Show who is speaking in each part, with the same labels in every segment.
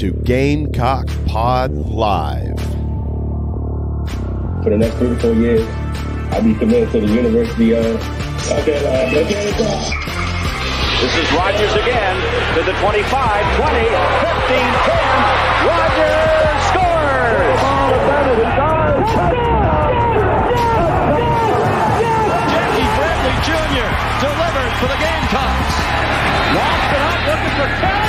Speaker 1: Welcome to Gamecock Pod Live.
Speaker 2: For the next three to four years, I'll be committed to the University of. Okay, uh, let's get it done.
Speaker 3: This is Rogers again to the 25, 20, 15, 10. Rogers scores!
Speaker 4: Jackie Bradley Jr. delivered for the Gamecocks. Lost it up, looking for Kelly.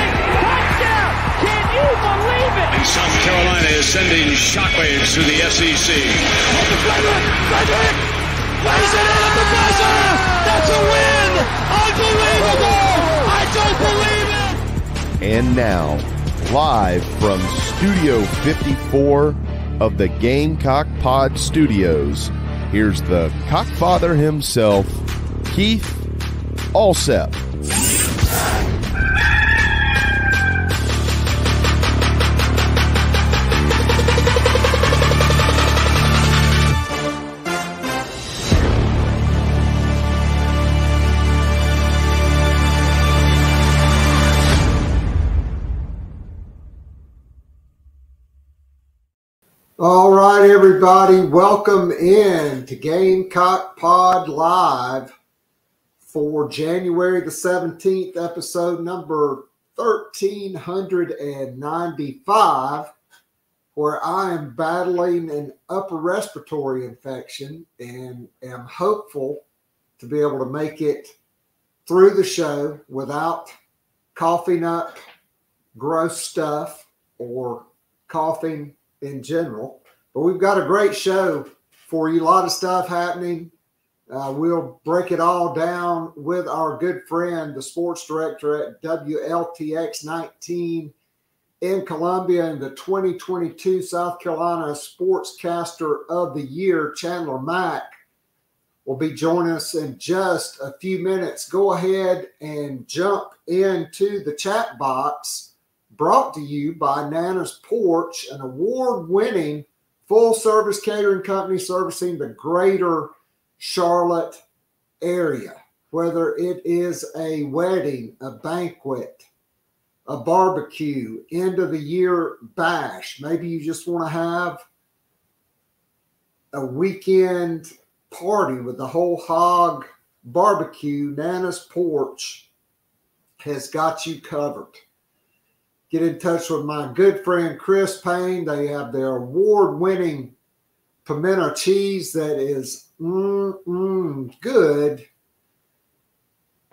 Speaker 4: Touchdown! Can you believe it?
Speaker 5: And South Carolina is sending shockwaves through the SEC.
Speaker 4: Frederick! Frederick! Lays it in at the buzzer! That's a win! Unbelievable! I don't believe it!
Speaker 1: And now, live from Studio 54 of the Gamecock Pod Studios, here's the cockfather himself, Keith Allsep.
Speaker 6: Right, everybody, welcome in to Gamecock Pod Live for January the 17th, episode number 1395, where I am battling an upper respiratory infection and am hopeful to be able to make it through the show without coughing up gross stuff or coughing in general. But we've got a great show for you. A lot of stuff happening. Uh, we'll break it all down with our good friend, the sports director at WLTX 19 in Columbia, and the 2022 South Carolina Sportscaster of the Year, Chandler Mack, will be joining us in just a few minutes. Go ahead and jump into the chat box brought to you by Nana's Porch, an award winning full service catering company servicing the greater Charlotte area. Whether it is a wedding, a banquet, a barbecue, end of the year bash, maybe you just want to have a weekend party with the whole hog barbecue, Nana's Porch has got you covered get in touch with my good friend Chris Payne. They have their award winning pimento cheese that is mm, mm, good.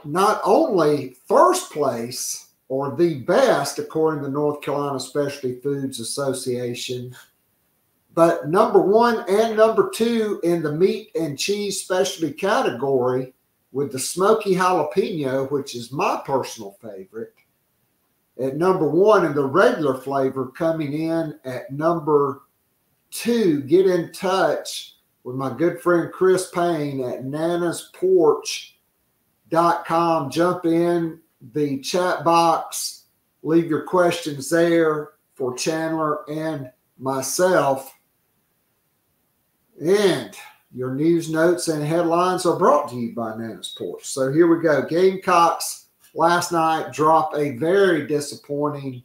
Speaker 6: Not only first place or the best, according to the North Carolina Specialty Foods Association, but number one and number two in the meat and cheese specialty category with the smoky jalapeno, which is my personal favorite at number one and the regular flavor coming in at number two. Get in touch with my good friend Chris Payne at nanasporch.com. Jump in the chat box, leave your questions there for Chandler and myself. And your news notes and headlines are brought to you by Nana's Porch. So here we go. Gamecocks last night drop a very disappointing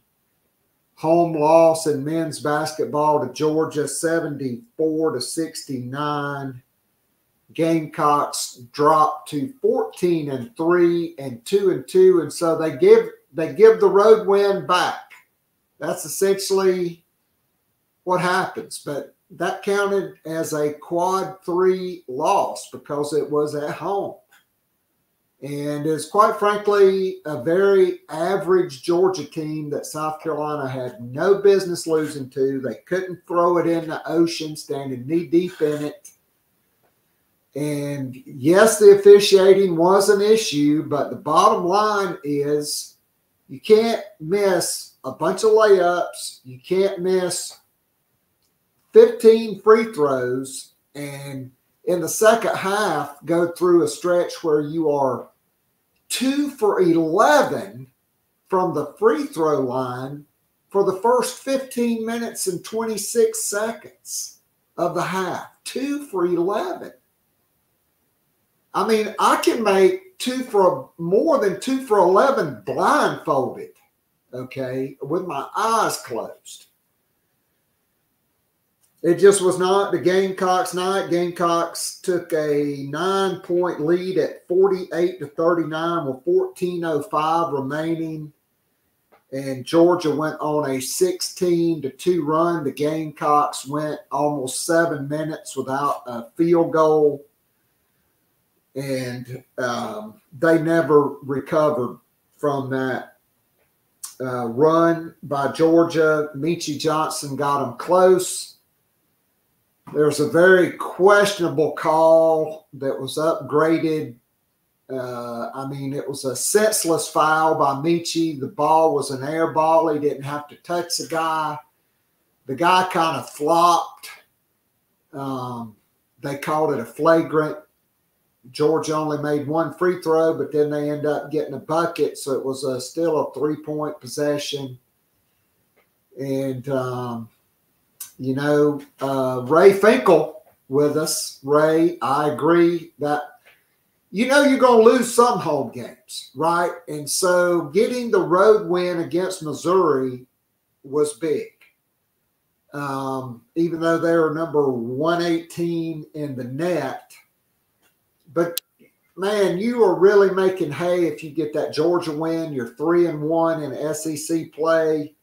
Speaker 6: home loss in men's basketball to Georgia 74 to 69. Gamecocks dropped to 14 and 3 and 2 and 2 and so they give they give the road win back. That's essentially what happens, but that counted as a quad 3 loss because it was at home and is quite frankly a very average Georgia team that South Carolina had no business losing to. They couldn't throw it in the ocean, standing knee deep in it. And yes, the officiating was an issue, but the bottom line is you can't miss a bunch of layups. You can't miss 15 free throws and in the second half go through a stretch where you are two for 11 from the free throw line for the first 15 minutes and 26 seconds of the half. Two for 11. I mean, I can make two for more than two for 11 blindfolded okay, with my eyes closed. It just was not the Gamecocks night. Gamecocks took a nine point lead at 48 to 39 with 14.05 remaining. And Georgia went on a 16 to 2 run. The Gamecocks went almost seven minutes without a field goal. And um, they never recovered from that uh, run by Georgia. Meechie Johnson got them close there's a very questionable call that was upgraded. Uh, I mean, it was a senseless foul by Meechie. The ball was an air ball. He didn't have to touch the guy. The guy kind of flopped. Um, they called it a flagrant. Georgia only made one free throw, but then they end up getting a bucket. So it was a, still a three point possession. And um, you know, uh, Ray Finkel with us. Ray, I agree that you know you're going to lose some home games, right? And so getting the road win against Missouri was big. Um, even though they were number 118 in the net. But man, you are really making hay if you get that Georgia win. You're three and one in SEC play.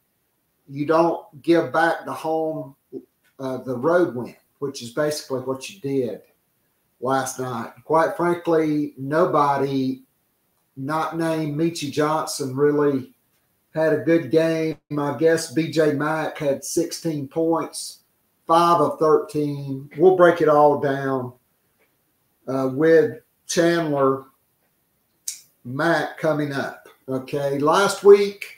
Speaker 6: You don't give back the home uh, the road win, which is basically what you did last night. Quite frankly, nobody not named Meechie Johnson really had a good game. I guess BJ Mack had 16 points, five of 13. We'll break it all down uh, with Chandler Mack coming up. Okay. Last week,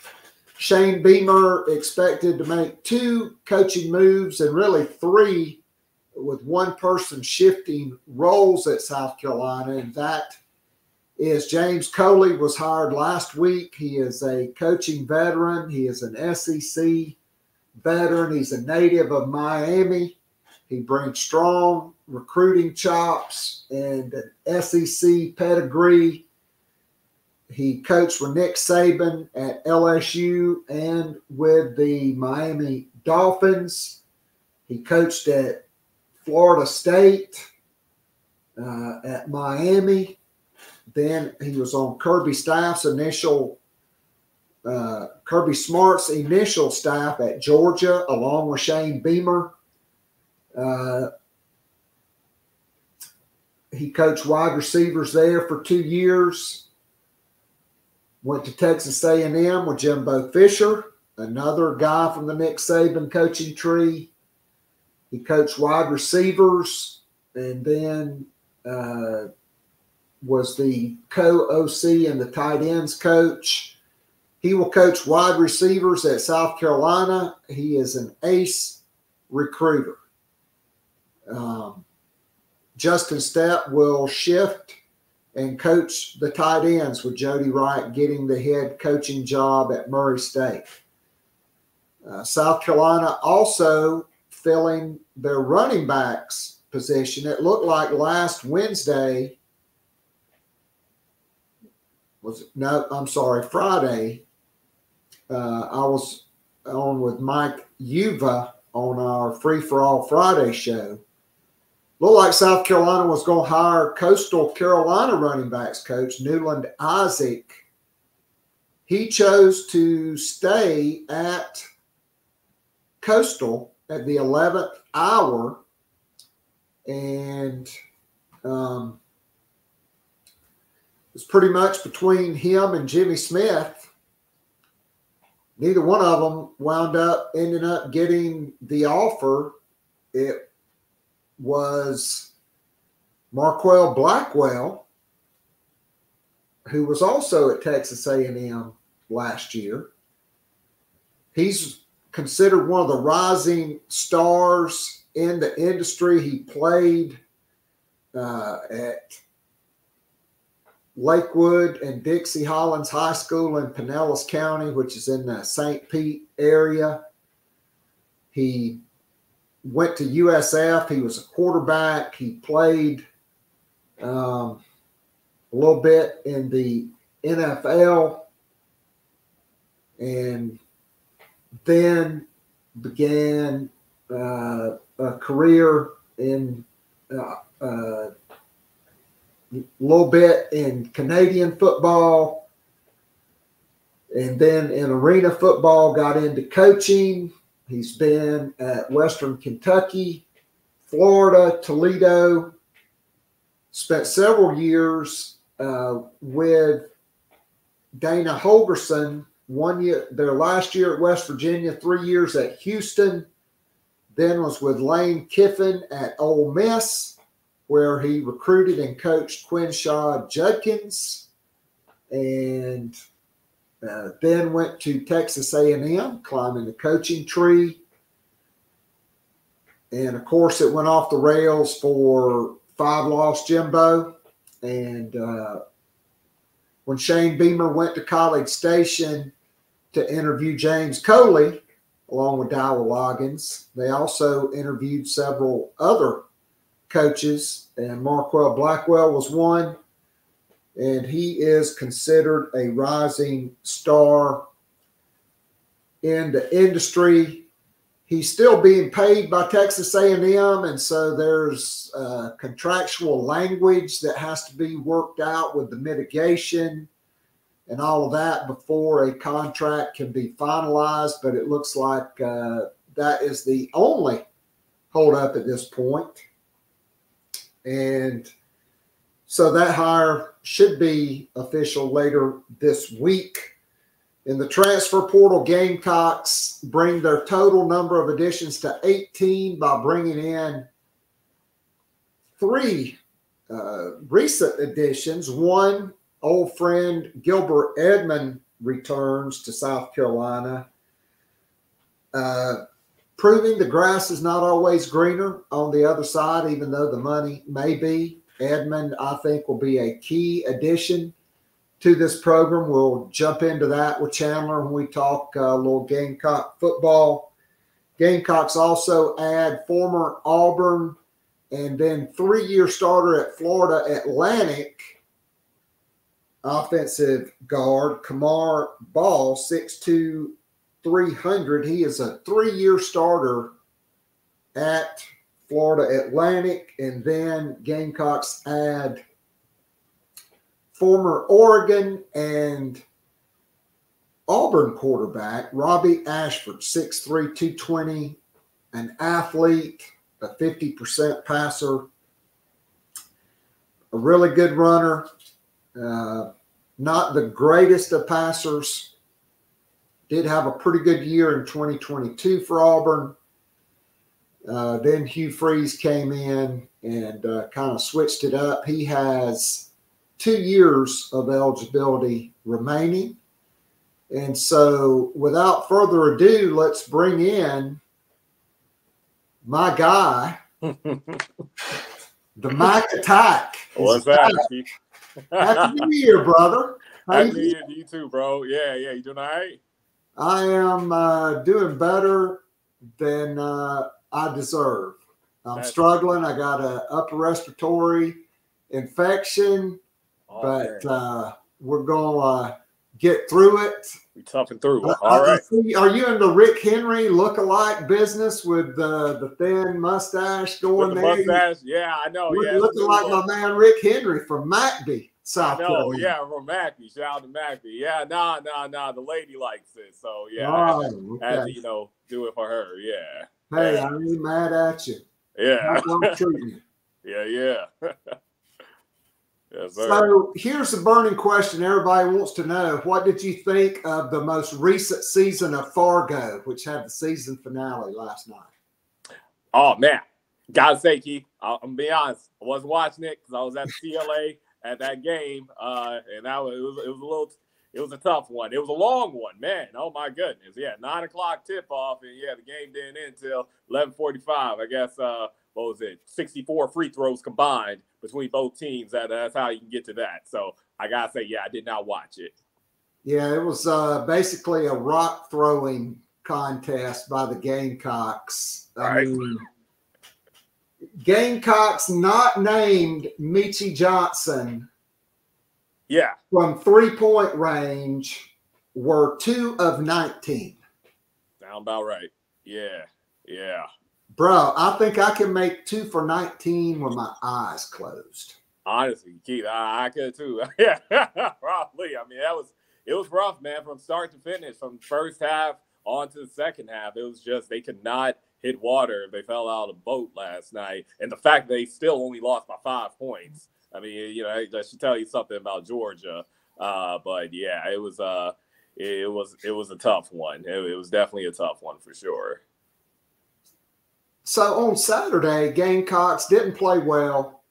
Speaker 6: Shane Beamer expected to make two coaching moves and really three with one person shifting roles at South Carolina, and that is James Coley was hired last week. He is a coaching veteran. He is an SEC veteran. He's a native of Miami. He brings strong recruiting chops and an SEC pedigree he coached with Nick Saban at LSU and with the Miami Dolphins. He coached at Florida State, uh, at Miami. Then he was on Kirby Staff's initial, uh, Kirby Smart's initial staff at Georgia, along with Shane Beamer. Uh, he coached wide receivers there for two years Went to Texas A&M with Jimbo Fisher, another guy from the Nick Saban coaching tree. He coached wide receivers and then uh, was the co-OC and the tight ends coach. He will coach wide receivers at South Carolina. He is an ace recruiter. Um, Justin Stepp will shift and coach the tight ends with Jody Wright getting the head coaching job at Murray State. Uh, South Carolina also filling their running backs position. It looked like last Wednesday was no, I'm sorry, Friday. Uh, I was on with Mike Uva on our Free for All Friday show, Looked like South Carolina was going to hire Coastal Carolina running backs coach Newland Isaac. He chose to stay at Coastal at the 11th hour. And um, it's pretty much between him and Jimmy Smith. Neither one of them wound up ending up getting the offer. It was Marquel Blackwell, who was also at Texas A&M last year. He's considered one of the rising stars in the industry. He played uh, at Lakewood and Dixie Hollins High School in Pinellas County, which is in the St. Pete area. He went to USF. He was a quarterback. He played um, a little bit in the NFL. and then began uh, a career in uh, uh, a little bit in Canadian football, and then in arena football, got into coaching. He's been at Western Kentucky, Florida, Toledo. Spent several years uh, with Dana Holgorsen. One year, their last year at West Virginia, three years at Houston. Then was with Lane Kiffin at Ole Miss, where he recruited and coached Quinshon Judkins, and uh, then went to Texas A&M, climbing the coaching tree. And of course, it went off the rails for five loss Jimbo. And uh, when Shane Beamer went to College Station to interview James Coley, along with Dowell Loggins, they also interviewed several other coaches, and Marquel Blackwell was one and he is considered a rising star in the industry. He's still being paid by Texas A&M, and so there's uh, contractual language that has to be worked out with the mitigation and all of that before a contract can be finalized. But it looks like uh, that is the only holdup at this point. And so that hire should be official later this week. In the transfer portal, Gamecocks bring their total number of additions to 18 by bringing in three uh, recent additions. One old friend Gilber Edmond returns to South Carolina, uh, proving the grass is not always greener on the other side, even though the money may be. Edmond, I think, will be a key addition to this program. We'll jump into that with Chandler when we talk uh, a little Gamecock football. Gamecocks also add former Auburn and then three year starter at Florida Atlantic offensive guard Kamar Ball, 6'2, 300. He is a three year starter at Florida Atlantic, and then Gamecocks add former Oregon and Auburn quarterback Robbie Ashford, 6'3, 220, an athlete, a 50% passer, a really good runner, uh, not the greatest of passers. Did have a pretty good year in 2022 for Auburn. Uh, then Hugh Freeze came in and uh, kind of switched it up. He has two years of eligibility remaining. And so, without further ado, let's bring in my guy, the Mack Attack.
Speaker 7: What's that?
Speaker 6: Happy New Year, brother.
Speaker 7: How Happy New Year to you too, bro. Yeah, yeah. You doing all right?
Speaker 6: I am uh, doing better than uh, I deserve. I'm That's struggling. I got a upper respiratory infection, but uh, we're going to get through it.
Speaker 7: We tough through. Uh, All right.
Speaker 6: Are you in the Rick Henry look-alike business with uh, the thin mustache going
Speaker 7: the
Speaker 6: there?
Speaker 7: Mustache, yeah, I know.
Speaker 6: Look,
Speaker 7: yeah,
Speaker 6: looking like my man Rick Henry from McBee, South Carolina.
Speaker 7: Yeah, from Mackey. Shout out to McBee. Yeah, nah, nah, nah. The lady likes it, so yeah, oh, I, okay. I, you know, do it for her. Yeah.
Speaker 6: Hey, I ain't mad at you.
Speaker 7: Yeah. yeah, yeah.
Speaker 6: yes, so here's the burning question everybody wants to know. What did you think of the most recent season of Fargo, which had the season finale last night?
Speaker 7: Oh man. Gotta say, Keith, I'm gonna be honest. I wasn't watching it because I was at CLA at that game, uh, and that was it was it was a little it was a tough one. It was a long one, man. Oh my goodness. Yeah, nine o'clock tip off, and yeah, the game didn't end until eleven forty five. I guess uh, what was it? Sixty four free throws combined between both teams. That, that's how you can get to that. So I gotta say, yeah, I did not watch it.
Speaker 6: Yeah, it was uh, basically a rock throwing contest by the Gamecocks. I right. mean, Gamecocks not named Meechie Johnson
Speaker 7: yeah.
Speaker 6: From three point range were two of 19.
Speaker 7: Sound about right. Yeah. Yeah.
Speaker 6: Bro, I think I can make two for 19 with my eyes closed.
Speaker 7: Honestly, Keith, I, I could too. yeah, probably. I mean, that was it was rough, man, from start to finish, from first half on to the second half. It was just they could not hit water. They fell out of the boat last night, and the fact they still only lost by five points. I mean, you know, that should tell you something about Georgia. Uh, but yeah, it was uh, it was it was a tough one. It, it was definitely a tough one for sure.
Speaker 6: So on Saturday, Gamecocks didn't play well.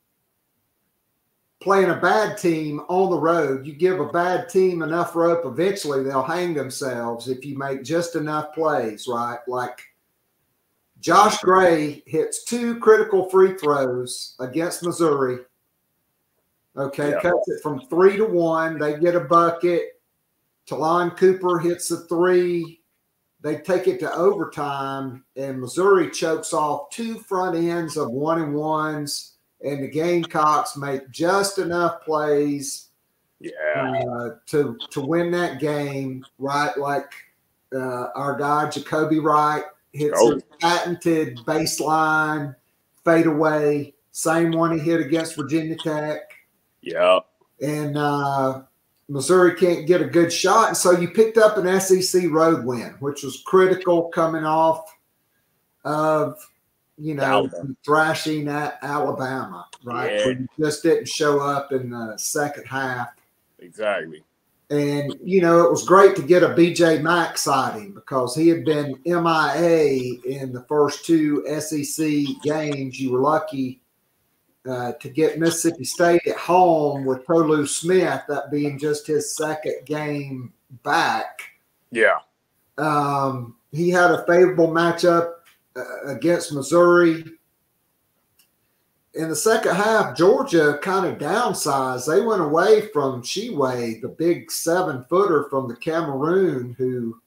Speaker 6: Playing a bad team on the road, you give a bad team enough rope, eventually they'll hang themselves if you make just enough plays, right? Like Josh Gray hits two critical free throws against Missouri. Okay,
Speaker 7: Yeah.
Speaker 6: cuts it from three to one. They get a bucket. Ta'Lon Cooper hits the three. They take it to overtime, and Missouri chokes off two front ends of one and ones, and the Gamecocks make just enough plays
Speaker 7: Yeah,
Speaker 6: uh, to to win that game. Right, like uh, our guy Jacobi Wright hits
Speaker 7: Oh.
Speaker 6: a patented baseline fadeaway, same one he hit against Virginia Tech
Speaker 7: yeah,
Speaker 6: and uh, Missouri can't get a good shot. And so you picked up an SEC road win, which was critical coming off of, you know,
Speaker 7: Alabama.
Speaker 6: thrashing at Alabama, right?
Speaker 7: Yeah.
Speaker 6: You just didn't show up in the second half.
Speaker 7: exactly.
Speaker 6: And, you know, it was great to get a BJ Mack sighting because he had been MIA in the first two SEC games. You were lucky uh, to get Mississippi State at home with Tolu Smith, that being just his second game back.
Speaker 7: Yeah,
Speaker 6: Um, he had a favorable matchup uh, against Missouri. In the second half, Georgia kind of downsized. They went away from Tchewa, the big seven footer from the Cameroon, who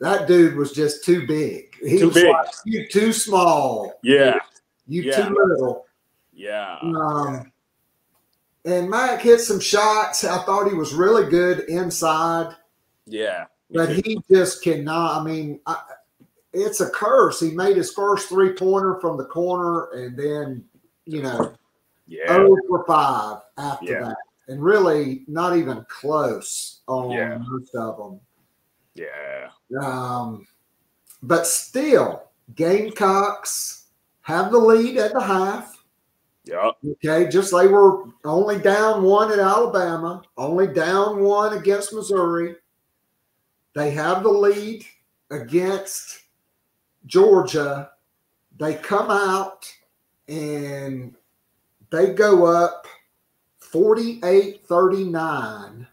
Speaker 6: that dude was just too big. He
Speaker 7: Too
Speaker 6: was
Speaker 7: big.
Speaker 6: like, you too small.
Speaker 7: yeah,
Speaker 6: You
Speaker 7: Yeah.
Speaker 6: too little.
Speaker 7: Yeah.
Speaker 6: Um, and Mike hit some shots. I thought he was really good inside.
Speaker 7: Yeah.
Speaker 6: but he just cannot. I mean, I, it's a curse. He made his first three pointer from the corner, and then you know,
Speaker 7: yeah.
Speaker 6: oh for five after
Speaker 7: Yeah.
Speaker 6: that, and really not even close on
Speaker 7: Yeah.
Speaker 6: most of them.
Speaker 7: Yeah.
Speaker 6: Um, but still, Gamecocks have the lead at the half.
Speaker 7: Yep.
Speaker 6: Okay, just they were only down one at Alabama, only down one against Missouri. They have the lead against Georgia. They come out and they go up 48 39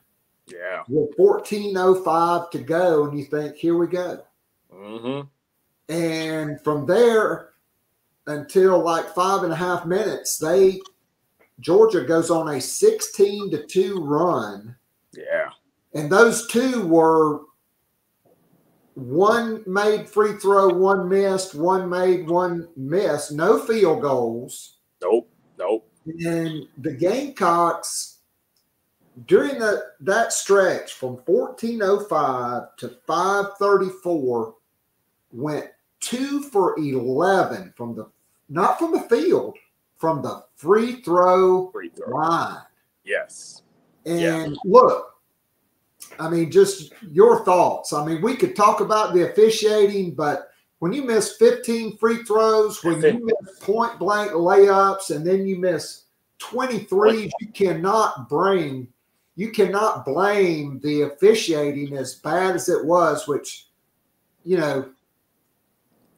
Speaker 7: Yeah.
Speaker 6: with 14.05 to go. And you think, here we go.
Speaker 7: Mm-hmm.
Speaker 6: And from there until like five and a half minutes, they Georgia goes on a 16 to 2 run.
Speaker 7: Yeah.
Speaker 6: And those two were one made free throw, one missed, one made, one missed, no field goals.
Speaker 7: Nope. Nope.
Speaker 6: And the Gamecocks during the, that stretch from 1405 to 534 went two for 11 from the not from the field, from the free throw
Speaker 7: Free throw.
Speaker 6: line.
Speaker 7: Yes.
Speaker 6: And
Speaker 7: Yeah.
Speaker 6: look, I mean, just your thoughts. I mean, we could talk about the officiating, but when you miss 15 free throws, when
Speaker 7: That's
Speaker 6: you miss point blank layups, and then you miss 23, you cannot bring, you cannot blame the officiating as bad as it was, which, you know,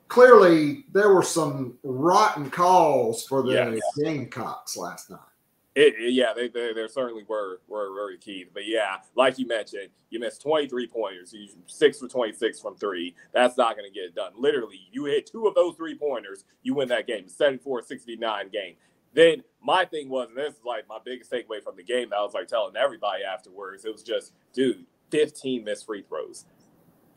Speaker 6: clearly there were some rotten calls for the
Speaker 7: Yes.
Speaker 6: Gamecocks last night.
Speaker 7: It, it- yeah, they, they there certainly were were very key. But yeah, like you mentioned, you missed 23 pointers, you six for 26 from three. That's not going to get it done. Literally, you hit two of those three pointers, you win that game. 74-69 game. Then my thing was, and this is like my biggest takeaway from the game that I was like telling everybody afterwards, it was just, dude, 15 missed free throws.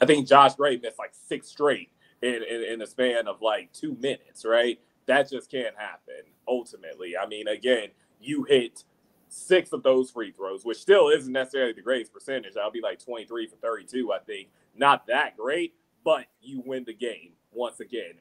Speaker 7: I think Josh Gray missed like six straight in, in, in the span of like two minutes, right? That just can't happen ultimately. I mean, again, you hit six of those free throws, which still isn't necessarily the greatest percentage. I'll be like 23 for 32, I think. Not that great, but you win the game once again.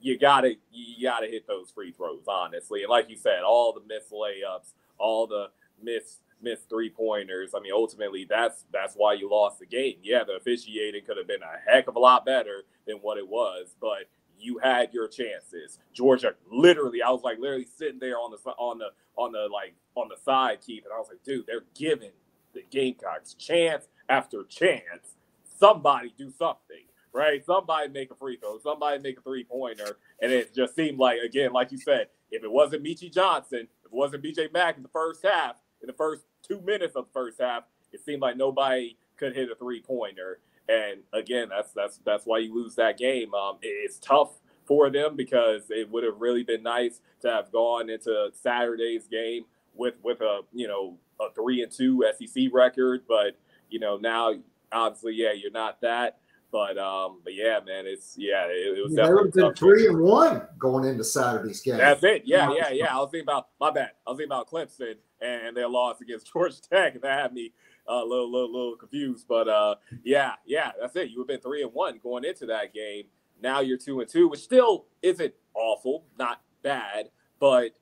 Speaker 7: You gotta you gotta hit those free throws, honestly. And like you said, all the missed layups, all the missed missed three pointers. I mean, ultimately, that's that's why you lost the game. Yeah, the officiating could have been a heck of a lot better than what it was, but you had your chances. Georgia, literally, I was like literally sitting there on the on the on the like on the side, Keith, and I was like, dude, they're giving the Gamecocks chance after chance. Somebody do something, right? Somebody make a free throw, somebody make a three pointer, and it just seemed like again, like you said, if it wasn't Meechie Johnson, if it wasn't BJ Mack in the first half, in the first two minutes of the first half, it seemed like nobody could hit a three pointer. And again, that's that's that's why you lose that game. Um, it's tough for them because it would have really been nice to have gone into Saturday's game with with a you know a three and two SEC record, but you know now obviously yeah you're not that. But um, but yeah, man, it's yeah, it, it was
Speaker 6: Yeah,
Speaker 7: definitely
Speaker 6: three and one going into Saturday's game.
Speaker 7: That's it. Yeah, yeah, yeah. I was thinking about my bad. I was thinking about Clemson and their loss against Georgia Tech, and that had me uh, a little, little, little confused. But uh, yeah, yeah, that's it. You would have been three and one going into that game. Now you're two and two, which still isn't awful, not bad, but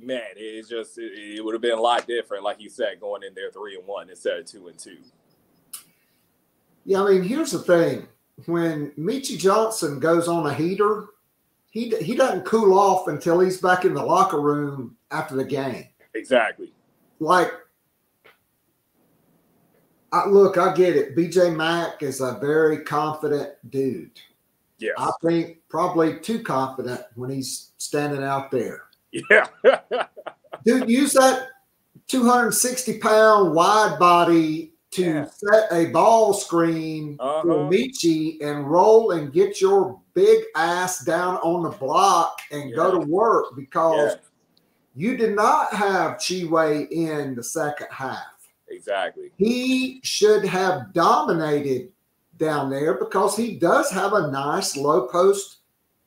Speaker 7: man, it's just it, it would have been a lot different, like you said, going in there three and one instead of two and two.
Speaker 6: Yeah, I mean, here's the thing: when Meechie Johnson goes on a heater, he he doesn't cool off until he's back in the locker room after the game.
Speaker 7: Exactly.
Speaker 6: Like, I, look, I get it. BJ Mack is a very confident dude.
Speaker 7: Yeah,
Speaker 6: I think probably too confident when he's standing out there.
Speaker 7: Yeah.
Speaker 6: Dude, use that 260 pound wide body to
Speaker 7: Yeah.
Speaker 6: set a ball screen
Speaker 7: Uh-huh.
Speaker 6: for Meechie and roll and get your big ass down on the block and go to work because
Speaker 7: yeah.
Speaker 6: you did not have Tchewa in the second half.
Speaker 7: Exactly.
Speaker 6: He should have dominated down there because he does have a nice low post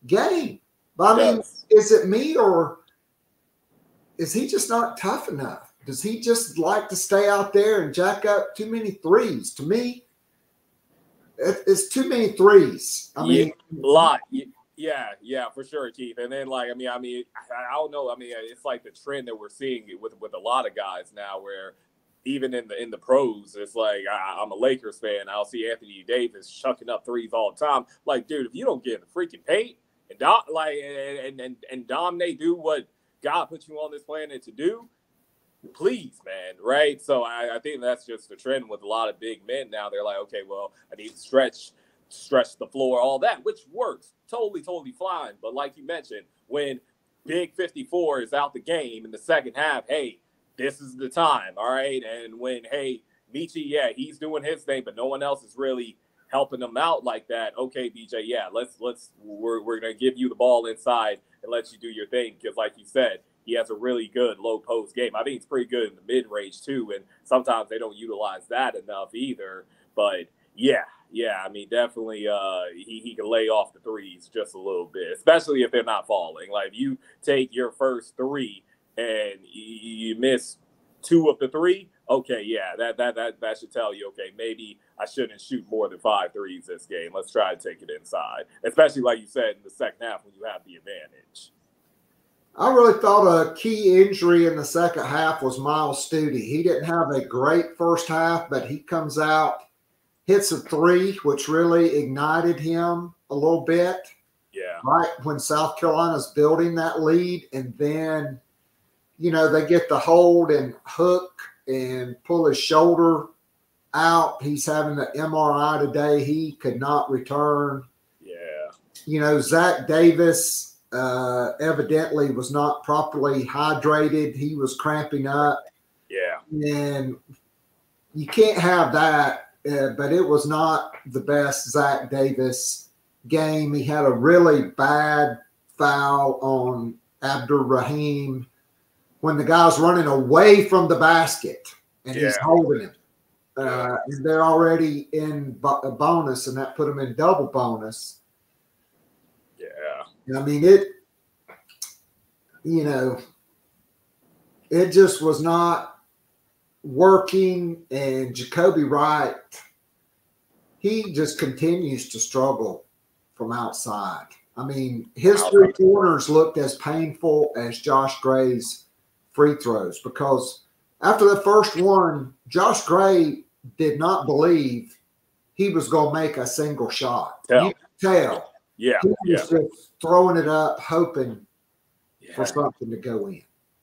Speaker 6: game. But I mean,
Speaker 7: Yes.
Speaker 6: is it me or is he just not tough enough? Does he just like to stay out there and jack up too many threes? To me, it's too many threes. I mean,
Speaker 7: a lot. Yeah, yeah, for sure, Keith. And then, like, I mean, I mean, I, don't know. I mean, it's like the trend that we're seeing with with a lot of guys now, where even in the in the pros, it's like I, I'm a Lakers fan. I'll see Anthony Davis chucking up threes all the time. Like, dude, if you don't get in the freaking paint and do, like and and and dominate, do what God put you on this planet to do, please, man, right? So I, I think that's just the trend with a lot of big men now. They're like, okay, well, I need to stretch, stretch the floor, all that, which works totally, totally fine. But like you mentioned, when Big 54 is out the game in the second half, hey, this is the time, all right? And when, hey, Meechie, yeah, he's doing his thing, but no one else is really helping him out like that. Okay, BJ, yeah, let's let's we're, we're gonna give you the ball inside and let you do your thing because, like you said, he has a really good low post game. I think it's pretty good in the mid range too, and sometimes they don't utilize that enough either. But yeah, yeah, I mean, definitely, uh, he he can lay off the threes just a little bit, especially if they're not falling. Like you take your first three and you, you miss two of the three, okay, yeah, that that that that should tell you, okay, maybe I shouldn't shoot more than five threes this game. Let's try to take it inside, especially like you said in the second half when you have the advantage.
Speaker 6: I really thought a key injury in the second half was Myles Stute. He didn't have a great first half, but he comes out, hits a three, which really ignited him a little bit.
Speaker 7: Yeah,
Speaker 6: right when South Carolina's building that lead, and then you know they get the hold and hook and pull his shoulder out. He's having the MRI today. He could not return.
Speaker 7: yeah,
Speaker 6: You know Zach Davis uh, evidently was not properly hydrated. He was cramping up,
Speaker 7: yeah,
Speaker 6: and you can't have that. Uh, but it was not the best Zach Davis game. He had a really bad foul on Abdur Rahim when the guy's running away from the basket and he's holding him. Uh, and they're already in bo- bonus, and that put them in double bonus. I mean, it, you know, it just was not working, and Jacobi Wright, he just continues to struggle from outside. I mean, his three corners looked as painful as Josh Gray's free throws because after the first one, Josh Gray did not believe he was going to make a single shot.
Speaker 7: Tell.
Speaker 6: You could tell.
Speaker 7: Yeah, yeah,
Speaker 6: just throwing it up, hoping for something to go in.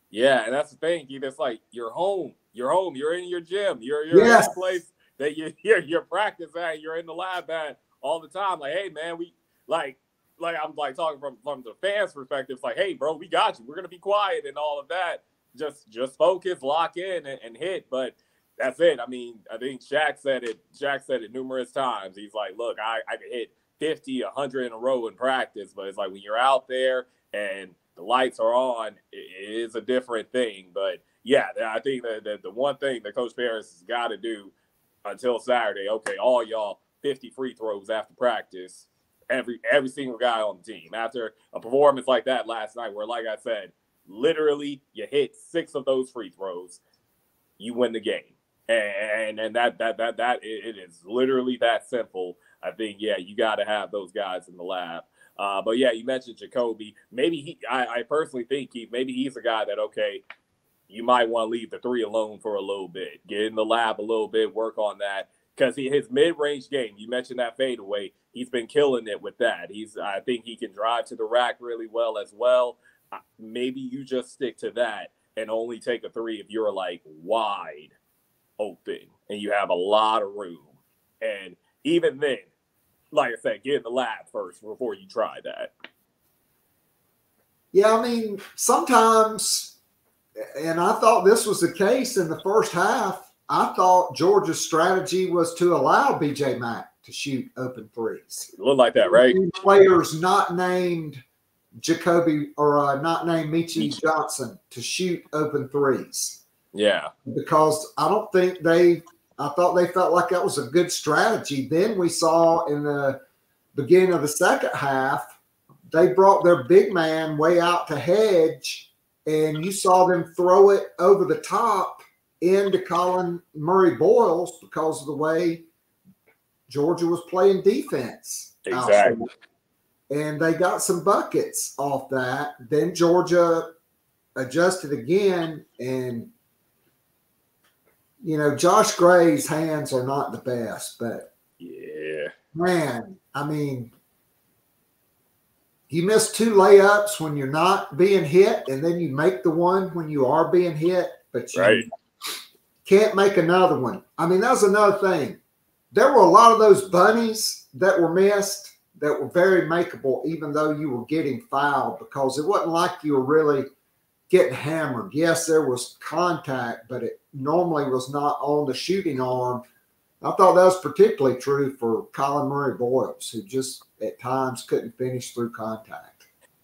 Speaker 7: Yeah, and that's the thing. Keith. It's like you're home. You're home. You're in your gym. You're you're in
Speaker 6: Yes.
Speaker 7: place that you you're, you're practice at. You're in the lab at all the time. Like, hey man, we like like I'm like talking from from the fans' perspective. It's like, hey bro, we got you. We're gonna be quiet and all of that. Just just focus, lock in, and, and hit. But that's it. I mean, I think Shaq said it. Shaq said it numerous times. He's like, look, I I could hit 50, 100 in a row in practice, but it's like when you're out there and the lights are on, it is a different thing. But yeah, I think that, that the one thing that Coach Paris has got to do until Saturday, okay, all y'all 50 free throws after practice, every every single guy on the team. After a performance like that last night, where like I said, literally you hit six of those free throws, you win the game. And and that that that that it is literally that simple. I think yeah, you got to have those guys in the lab. Uh, but yeah, you mentioned Jacobi. Maybe he, I, I personally think he, maybe he's a guy that okay, you might want to leave the three alone for a little bit, get in the lab a little bit, work on that because his mid range game. You mentioned that fadeaway. He's been killing it with that. He's I think he can drive to the rack really well as well. Uh, maybe you just stick to that and only take a three if you're like wide open and you have a lot of room. And even then, like I said, get in the lab first before you try that.
Speaker 6: Yeah, I mean, sometimes, and I thought this was the case in the first half. I thought Georgia's strategy was to allow BJ Mack to shoot open threes.
Speaker 7: It looked like that, right?
Speaker 6: Players not named Jacobi or uh, not named Meechie
Speaker 7: Meechie.
Speaker 6: Johnson to shoot open threes
Speaker 7: Yeah.
Speaker 6: because I don't think they. I thought they felt like that was a good strategy. Then we saw in the beginning of the second half, they brought their big man way out to hedge, and you saw them throw it over the top into Collin Murray Boyles because of the way Georgia was playing defense. outside.
Speaker 7: Exactly.
Speaker 6: And they got some buckets off that. Then Georgia adjusted again, and you know Josh Gray's hands are not the best, but
Speaker 7: Yeah.
Speaker 6: man, I mean, you miss two layups when you're not being hit, and then you make the one when you are being hit, but you
Speaker 7: Right.
Speaker 6: can't make another one. I mean, that's another thing. There were a lot of those bunnies that were missed that were very makeable, even though you were getting fouled, because it wasn't like you were really getting hammered. Yes, there was contact, but it normally was not on the shooting arm. I thought that was particularly true for Collin Murray Boyles, who just at times couldn't finish through contact.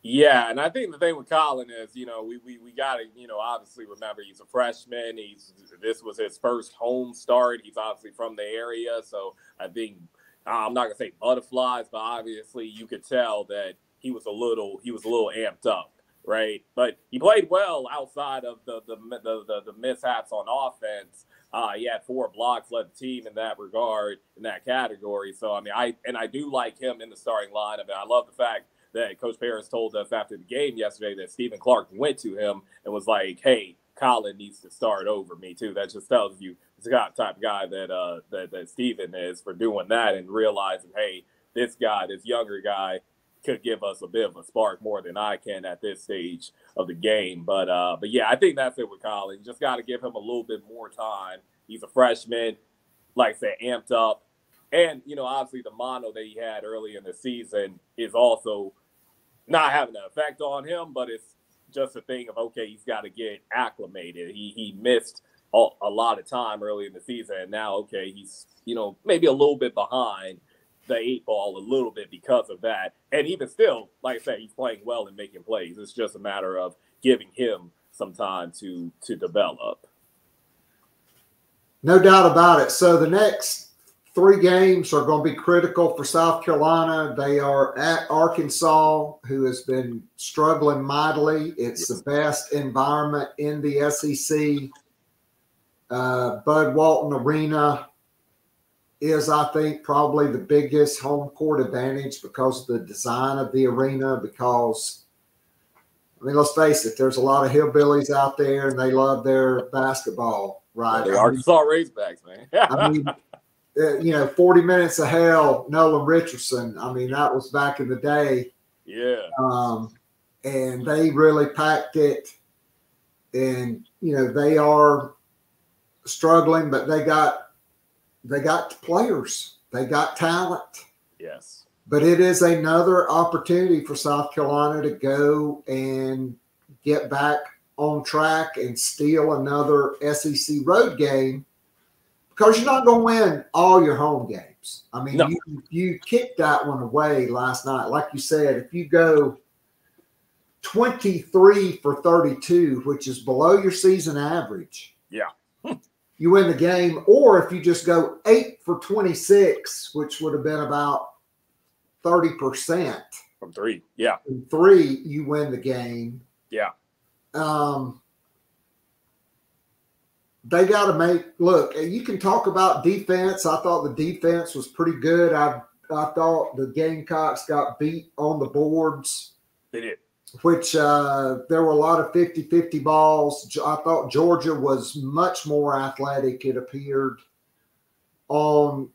Speaker 7: Yeah, and I think the thing with Collin is, you know, we we, we got to, you know, obviously remember he's a freshman. He's this was his first home start. He's obviously from the area, so I think I'm not gonna say butterflies, but obviously you could tell that he was a little he was a little amped up, right? But he played well outside of the the the, the, the mishaps on offense. Uh, he had four blocks, led the team in that regard, in that category. So I mean, I and I do like him in the starting lineup, and I love the fact that Coach Paris told us after the game yesterday that Stephen Clark went to him and was like, "Hey, Collin needs to start over me too." That just tells you the type of guy that uh that that Stephen is for doing that and realizing, hey, this guy, this younger guy, could give us a bit of a spark more than I can at this stage of the game. But uh, but yeah, I think that's it with Collin. You just got to give him a little bit more time. He's a freshman, like I said, amped up. And, you know, obviously the mono that he had early in the season is also not having an effect on him, but it's just a thing of, okay, he's got to get acclimated. He, he missed a, a lot of time early in the season. And now, okay, he's, you know, maybe a little bit behind the eight ball a little bit because of that. And even still, like I said, he's playing well and making plays. It's just a matter of giving him some time to to develop.
Speaker 6: No doubt about it. So the next three games are going to be critical for South Carolina. They are at Arkansas, who has been struggling mightily. It's the best environment in the SEC. Uh, Bud Walton Arena is, I think, probably the biggest home court advantage because of the design of the arena. Because, I mean, let's face it, there's a lot of hillbillies out there and they love their basketball, right?
Speaker 7: The Arkansas Razorbacks, man.
Speaker 6: I mean, uh, you know, 40 minutes of hell, Nolan Richardson. I mean, that was back in the day.
Speaker 7: yeah.
Speaker 6: Um, and they really packed it. And, you know, they are struggling, but they got they got players. They got talent.
Speaker 7: Yes.
Speaker 6: But it is another opportunity for South Carolina to go and get back on track and steal another SEC road game because you're not going to win all your home games. I mean,
Speaker 7: No.
Speaker 6: you, you kicked that one away last night. Like you said, if you go 23 for 32, which is below your season average,
Speaker 7: Yeah.
Speaker 6: you win the game. Or if you just go eight for 26, which would have been about 30%.
Speaker 7: From three. Yeah.
Speaker 6: and three, you win the game.
Speaker 7: Yeah.
Speaker 6: Um, they got to make look. You can talk about defense. I thought the defense was pretty good. I I thought the Gamecocks got beat on the boards,
Speaker 7: They did.
Speaker 6: Which uh, there were a lot of 50-50 balls. I thought Georgia was much more athletic. It appeared on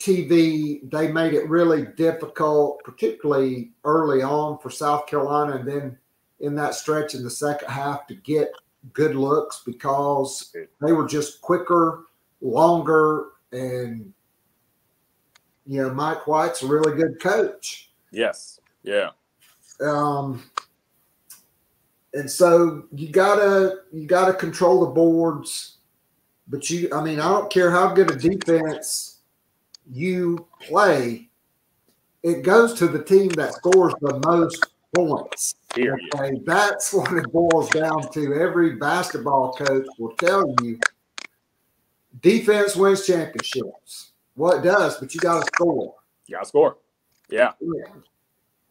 Speaker 6: TV. They made it really difficult, particularly early on for South Carolina, and then in that stretch in the second half to get good looks because they were just quicker, longer, and you know Mike White's a really good coach.
Speaker 7: Yes. Yeah.
Speaker 6: Um, and so you gotta you gotta control the boards, but you I mean I don't care how good a defense you play, it goes to the team that scores the most points.
Speaker 7: Period.
Speaker 6: Okay, that's what it boils down to. Every basketball coach will tell you defense wins championships. Well, it does, but you got to score.
Speaker 7: You gotta score. Yeah.
Speaker 6: Yeah.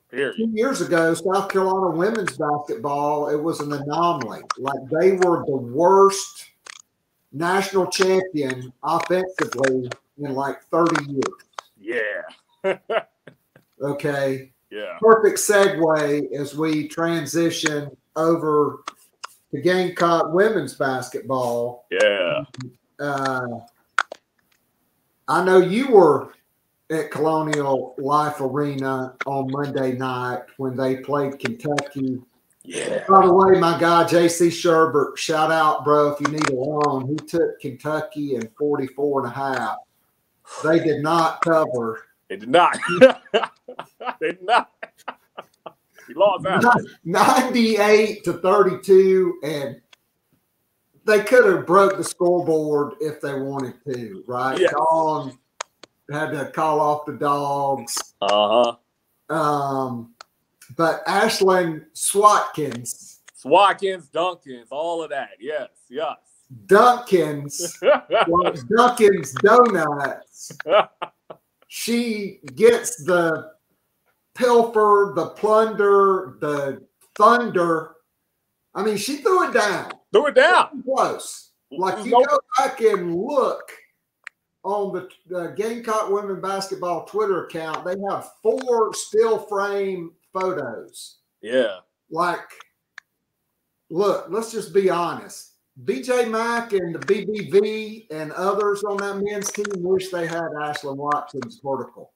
Speaker 7: Period.
Speaker 6: Two years ago, South Carolina women's basketball, it was an anomaly. Like they were the worst national champion offensively in like 30 years.
Speaker 7: Yeah.
Speaker 6: Okay.
Speaker 7: Yeah.
Speaker 6: perfect segue as we transition over to Gamecock women's basketball.
Speaker 7: Yeah.
Speaker 6: Uh, I know you were at Colonial Life Arena on Monday night when they played Kentucky.
Speaker 7: Yeah.
Speaker 6: By the way, my guy JC Sherbert, shout out, bro, if you need a loan. He took Kentucky in 44 and a half. They did not cover.
Speaker 7: It did not. they did not. he lost out.
Speaker 6: 98 to 32 and they could have broke the scoreboard if they wanted to right
Speaker 7: Yes.
Speaker 6: Dawn had to call off the dogs
Speaker 7: Uh huh.
Speaker 6: um but Ashlyn swatkins
Speaker 7: Swatkins, Dunkins, all of that. Yes. Yes.
Speaker 6: dunkins was dunkins donuts she gets the pilfer the plunder the thunder i mean she threw it down
Speaker 7: Threw it down.
Speaker 6: close. Like you
Speaker 7: Nope.
Speaker 6: go back and look on the, the Gamecock women basketball Twitter account, they have four still frame photos.
Speaker 7: Yeah.
Speaker 6: Like, look, let's just be honest. BJ Mack and the BBV and others on that men's team wish they had Ashlyn Watkins' vertical.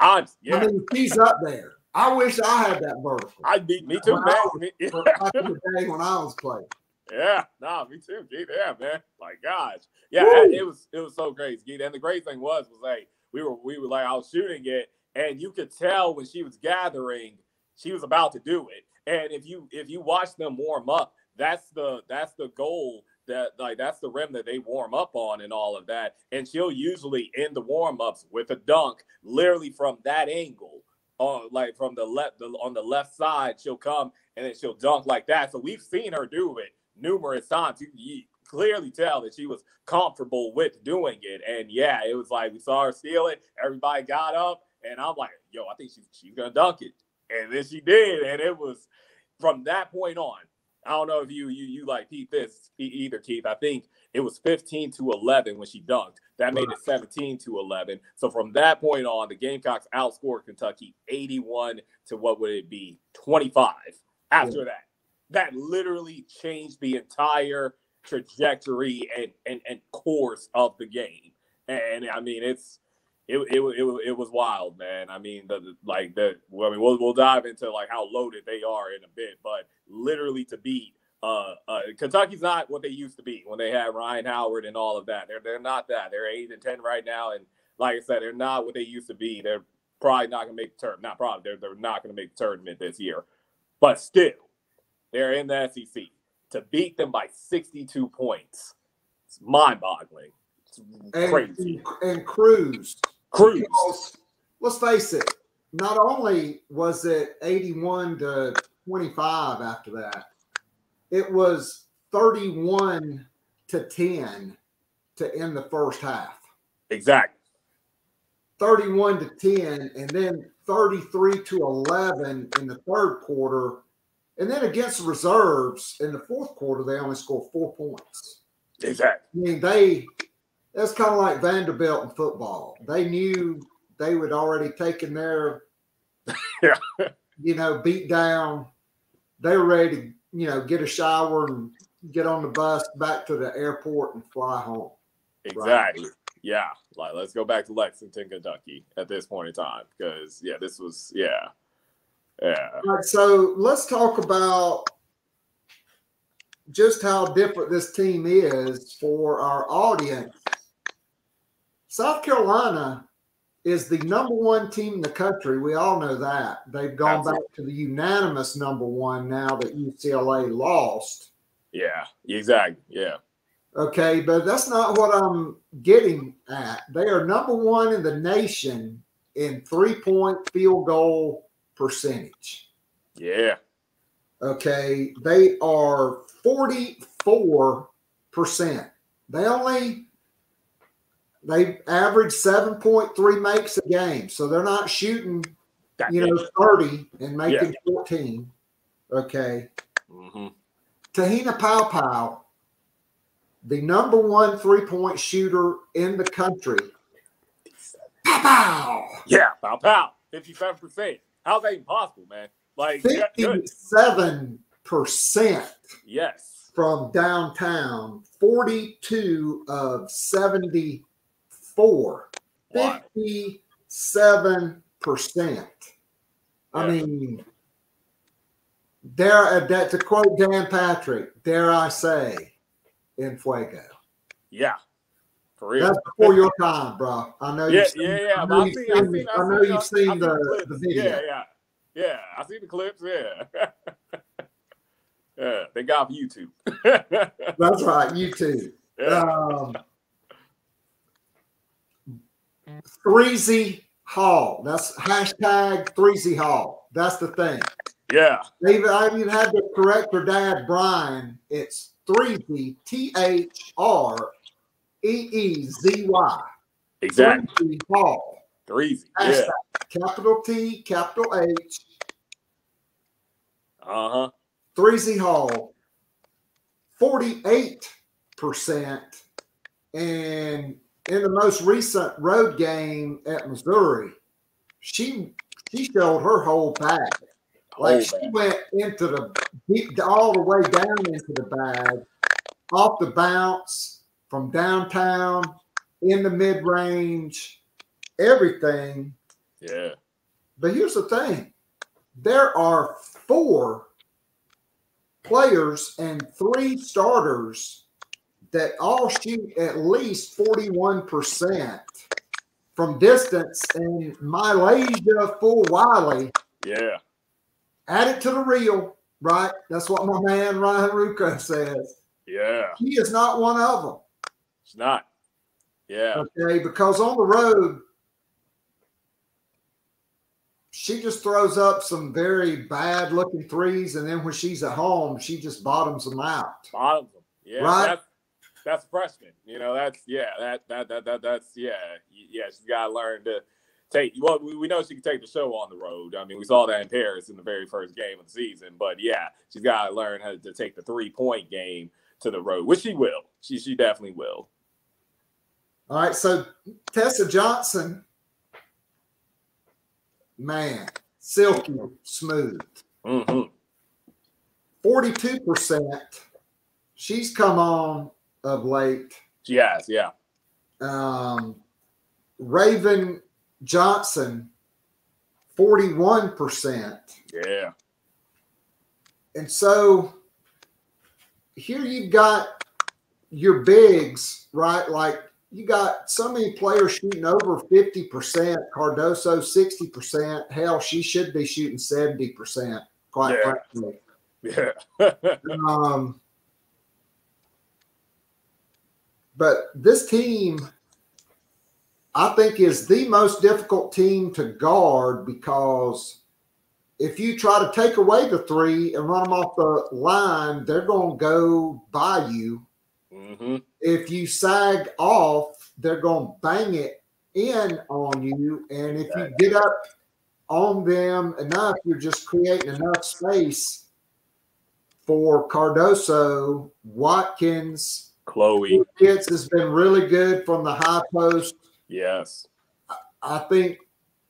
Speaker 7: Honest. Yeah.
Speaker 6: I mean, she's up there. I wish I had that vertical.
Speaker 7: I beat me too,
Speaker 6: When. I was- back in the day when I was playing.
Speaker 7: Yeah, nah, me too, Geet. Yeah, man. My gosh, yeah,
Speaker 6: Woo.
Speaker 7: it was it was so crazy. And the great thing was was like we were we were like I was shooting it, and you could tell when she was gathering, she was about to do it. And if you if you watch them warm up, that's the that's the goal that like that's the rim that they warm up on and all of that. And she'll usually end the warm ups with a dunk, literally from that angle. On like from the left the, on the left side, she'll come and then she'll dunk like that. So we've seen her do it numerous times. You, you clearly tell that she was comfortable with doing it. And yeah, it was like we saw her steal it. Everybody got up, and I'm like, yo, I think she's she's gonna dunk it. And then she did, and it was from that point on. I don't know if you you you like Pete this either, Keith. I think it was 15 to 11 when she dunked. That made it 17 to 11. So from that point on, the Gamecocks outscored Kentucky 81 to what would it be 25. After that, that literally changed the entire trajectory and and, and course of the game. And I mean, it's it, it, it, it was wild, man. I mean, the, the like the I mean, we'll we'll dive into like how loaded they are in a bit, but literally to beat uh, uh, Kentucky's not what they used to be when they had Rhyne Howard and all of that. They're they're not that. They're eight and ten right now, and like I said, they're not what they used to be. They're probably not to make the. Not probably. They're they're not to make the tournament this year, but still, they're in the SEC. To beat them by 62 points, it's mind-boggling. It's
Speaker 6: And,
Speaker 7: crazy.
Speaker 6: and Cruz.
Speaker 7: Cruz.
Speaker 6: Because, let's face it, not only was it 81 to 25 after that, it was 31 to 10 to end the first half.
Speaker 7: Exactly.
Speaker 6: 31 to 10, and then 33 to 11 in the third quarter. And then against the reserves in the fourth quarter, they only scored four points.
Speaker 7: Exactly.
Speaker 6: I mean, they that's kind of like Vanderbilt in football. They knew they would already taken their
Speaker 7: Yeah.
Speaker 6: you know, beat down. They were ready to, you know, get a shower and get on the bus back to the airport and fly home.
Speaker 7: Exactly. Yeah. Like let's go back to Lexington, Kentucky at this point in time. Because yeah, this was yeah. Yeah.
Speaker 6: Right, so let's talk about just how different this team is for our audience. South Carolina is the number one team in the country. We all know that. They've gone
Speaker 7: Absolutely.
Speaker 6: back to the unanimous number one now that UCLA lost.
Speaker 7: Yeah. Exactly. Yeah.
Speaker 6: Okay, but that's not what I'm getting at. They are number one in the nation in three point field goal percentage.
Speaker 7: Yeah.
Speaker 6: Okay, they are 44%. They only they average 7.3 makes a game. So they're not shooting,
Speaker 7: That
Speaker 6: you know, 30 and making 14. Okay.
Speaker 7: hmm
Speaker 6: Te-Hina Paopao, the number one three-point shooter in the country. Pow Pow!
Speaker 7: Yeah. Pow pow. Fifty-seven percent. How's that even possible, man? Like
Speaker 6: 57%
Speaker 7: Yes.
Speaker 6: from downtown, 42 of 74, 57%. I mean, dare uh, that to quote Dan Patrick, dare I say, in fuego.
Speaker 7: Yeah. For real.
Speaker 6: That's before your time, bro. I know
Speaker 7: yeah,
Speaker 6: you've seen,
Speaker 7: yeah, yeah.
Speaker 6: I know
Speaker 7: I've
Speaker 6: you've
Speaker 7: seen,
Speaker 6: seen, the-
Speaker 7: seen,
Speaker 6: I know you've seen the,
Speaker 7: clips.
Speaker 6: the video.
Speaker 7: Yeah, yeah, yeah. I see the clips. Yeah, yeah. Thank God for YouTube.
Speaker 6: That's right, YouTube.
Speaker 7: yeah.
Speaker 6: Um, Threezy Hall. That's hashtag Threezy Hall. That's the thing.
Speaker 7: yeah,
Speaker 6: even, I even had to correct her dad, Brian. It's Threezy, T H R E E Z Y.
Speaker 7: exactly.
Speaker 6: Hall.
Speaker 7: They're easy. Yeah.
Speaker 6: Capital T, capital H,
Speaker 7: Uh huh.
Speaker 6: 3Z Hall. 48%. And in the most recent road game at Missouri, she she showed her whole bag. Like she went into the deep, all the way down into the bag, off the bounce, from downtown, in the mid range, everything.
Speaker 7: Yeah.
Speaker 6: But here's the thing there are four players and three starters that all shoot at least 41% from distance. And Malaysia Full Wiley
Speaker 7: Yeah.
Speaker 6: add it to the reel, right? That's what my man Ryan Rucco says.
Speaker 7: Yeah.
Speaker 6: He is not one of them.
Speaker 7: It's not. Yeah.
Speaker 6: Okay, because on the road, she just throws up some very bad looking threes, and then when she's at home, she just bottoms them out.
Speaker 7: Bottoms them. Yeah.
Speaker 6: Right.
Speaker 7: That's that's freshman. You know, that's yeah, that that that, that that's yeah. Yeah, she's gotta learn to take. Well, we, we know she can take the show on the road. I mean, we saw that in Paris in the very first game of the season. But yeah, she's got to learn how to take the three point game to the road, which she will. She she definitely will.
Speaker 6: All right, so Tessa Johnson, man, silky smooth.
Speaker 7: hmm
Speaker 6: 42%. She's come on of late.
Speaker 7: She has, yeah.
Speaker 6: Um, Raven Johnson, 41%.
Speaker 7: Yeah.
Speaker 6: And so here you've got your bigs, right? Like you got so many players shooting over 50%, Cardoso 60%. Hell, she should be shooting 70%, quite
Speaker 7: Yeah.
Speaker 6: frankly.
Speaker 7: Yeah.
Speaker 6: Um, but this team, I think, is the most difficult team to guard because if you try to take away the three and run them off the line, they're going to go by you.
Speaker 7: Hmm
Speaker 6: If you sag off, they're going to bang it in on you. And if you get up on them enough, you're just creating enough space for Cardoso, Watkins.
Speaker 7: Chloe.
Speaker 6: Kitts has been really good from the high post.
Speaker 7: Yes.
Speaker 6: I think,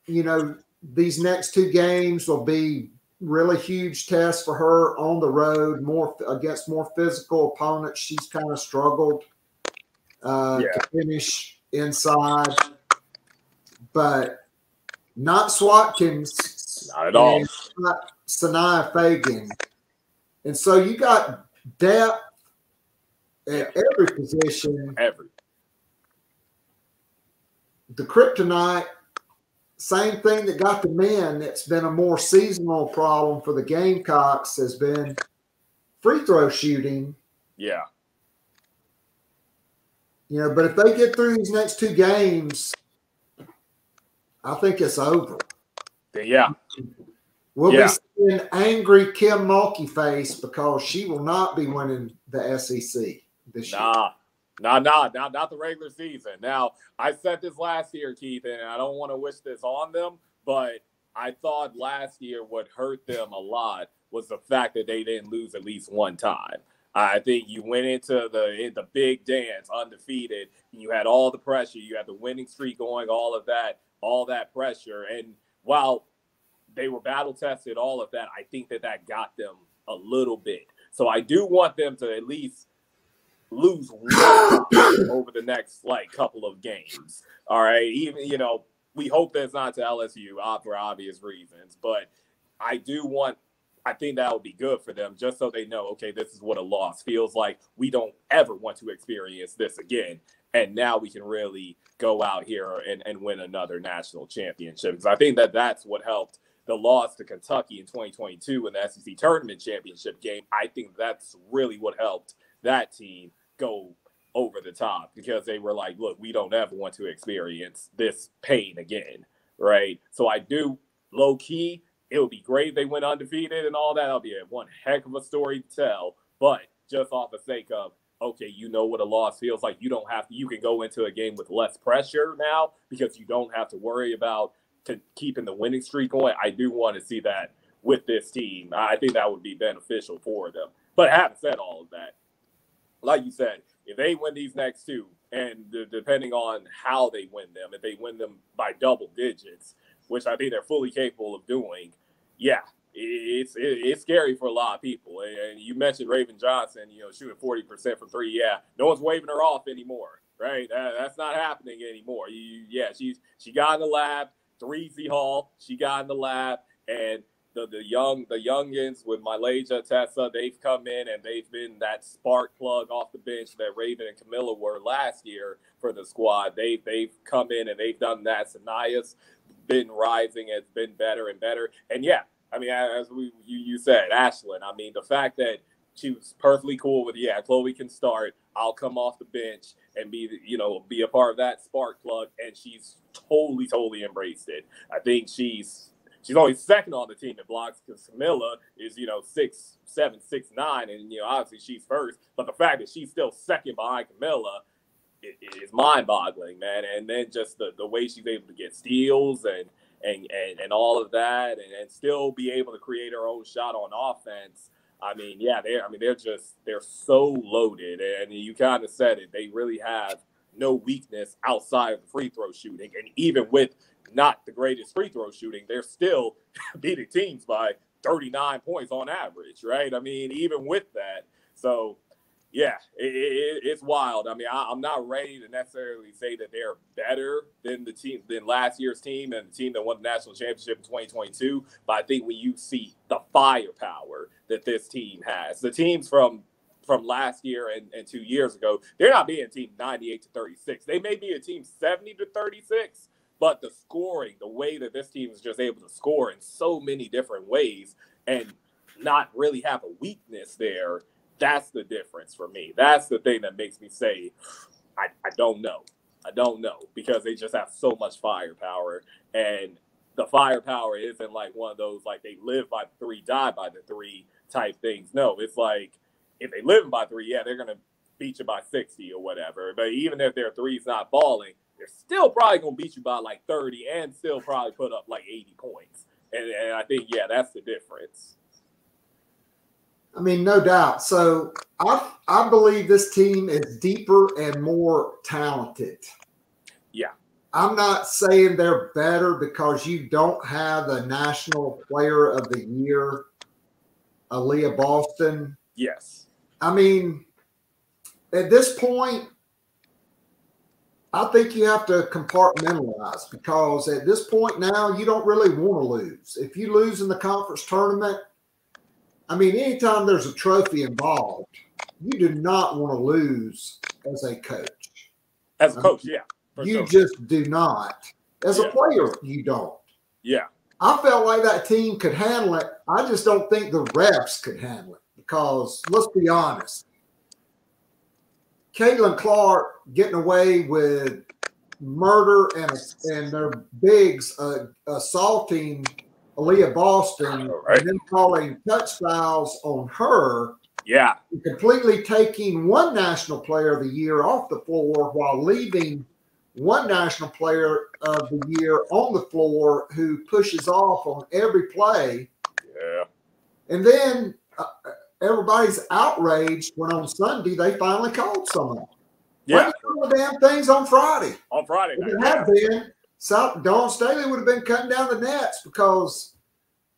Speaker 6: you know, these next two games will be really huge test for her on the road, more against more physical opponents. She's kind of struggled uh,
Speaker 7: Yeah.
Speaker 6: to finish inside, but not Swatkins.
Speaker 7: Not at all.
Speaker 6: Not Sania Feagin. And so you got depth at every position.
Speaker 7: Every.
Speaker 6: the kryptonite, same thing that got the men. That's been a more seasonal problem for the Gamecocks has been free throw shooting.
Speaker 7: Yeah.
Speaker 6: You know, but if they get through these next two games, I think it's over.
Speaker 7: Yeah.
Speaker 6: We'll
Speaker 7: Yeah.
Speaker 6: be seeing angry Kim Mulkey face because she will not be winning the SEC this year.
Speaker 7: Nah. Nah, not the regular season. Now, I said this last year, Keith, and I don't want to wish this on them, but I thought last year what hurt them a lot was the fact that they didn't lose at least one time. I think you went into the the big dance undefeated. You had all the pressure. You had the winning streak going. All of that, all that pressure. And while they were battle tested, all of that, I think that that got them a little bit. So I do want them to at least lose over the next like couple of games. All right, even you know we hope that's not to LSU uh, for obvious reasons, but I do want. I think that would be good for them, just so they know, okay, this is what a loss feels like. We don't ever want to experience this again, and now we can really go out here and, and win another national championship. Because I think that that's what helped the loss to Kentucky in 2022 in the SEC tournament championship game. I think that's really what helped that team go over the top because they were like, look, we don't ever want to experience this pain again. Right. So I do low key, it would be great they went undefeated and all that. That'll be one heck of a story to tell. But just off the sake of, okay, you know what a loss feels like. You don't have to, you can go into a game with less pressure now because you don't have to worry about to keeping the winning streak going. I do want to see that with this team. I think that would be beneficial for them. But having said all of that, like you said, if they win these next two, and depending on how they win them, if they win them by double digits, which I think they're fully capable of doing, yeah, it's it, it's scary for a lot of people. And and you mentioned Raven Johnson, you know, shooting forty percent from three. Yeah, no one's waving her off anymore, right? That, that's not happening anymore. You, yeah, she's she got in the lab, three Z Hall, she got in the lab, and the, the young the youngins with MiLaysia, Tessa, they've come in and they've been that spark plug off the bench that Raven and Kamilla were last year for the squad. They they've come in and they've done that. Sania's been rising, it's been better and better. And yeah, I mean, as we you, you said, Ashlyn, I mean, the fact that she was perfectly cool with yeah, Chloe can start. I'll come off the bench and be you know be a part of that spark plug, and she's totally totally embraced it. I think she's she's only second on the team in blocks because Kamilla is, you know, six, seven, six, nine, and you know, obviously she's first. But the fact that she's still second behind Kamilla, is mind-boggling, man. And then just the, the way she's able to get steals and and and, and all of that, and, and still be able to create her own shot on offense. I mean, yeah, they're I mean they're just they're so loaded, and you kind of said it. They really have no weakness outside of the free throw shooting, and even with not the greatest free throw shooting, they're still beating teams by 39 points on average, right? I mean, even with that, so yeah, it, it, it's wild. I mean, I, am not ready to necessarily say that they're better than the team than last year's team and the team that won the national championship in 2022. But I think when you see the firepower that this team has, the teams from from last year and, and two years ago, they're not being a team 98 to 36. They may be a team 70 to 36, but the scoring, the way that this team is just able to score in so many different ways and not really have a weakness there that's the difference for me. That's the thing that makes me say, I, I don't know. I don't know because they just have so much firepower. And the firepower isn't like one of those, like they live by the three, die by the three type things. No, it's like if they live by three, yeah, they're going to beat you by 60 or whatever. But even if their three's not falling, they're still probably going to beat you by like 30 and still probably put up like 80 points. And, and I think, yeah, that's the difference.
Speaker 6: I mean, no doubt. So I I believe this team is deeper and more talented.
Speaker 7: Yeah.
Speaker 6: I'm not saying they're better because you don't have the national player of the year, Aliyah Boston.
Speaker 7: Yes.
Speaker 6: I mean, at this point, I think you have to compartmentalize because at this point now, you don't really want to lose. If you lose in the conference tournament, I mean, anytime there's a trophy involved, you do not want to lose as a coach.
Speaker 7: As a coach, yeah.
Speaker 6: You sure. just do not. As yeah. a player, you don't.
Speaker 7: Yeah.
Speaker 6: I felt like that team could handle it. I just don't think the refs could handle it because let's be honest. Caitlin Clark getting away with murder and and their bigs uh, assaulting Aliyah Boston right. and then calling touch fouls on her.
Speaker 7: Yeah.
Speaker 6: Completely taking one national player of the year off the floor while leaving one national player of the year on the floor who pushes off on every play.
Speaker 7: Yeah.
Speaker 6: And then uh, everybody's outraged when on Sunday they finally called someone.
Speaker 7: Yeah.
Speaker 6: Why the damn things on Friday?
Speaker 7: On Friday.
Speaker 6: If it had been, South Dawn Staley would have been cutting down the nets because,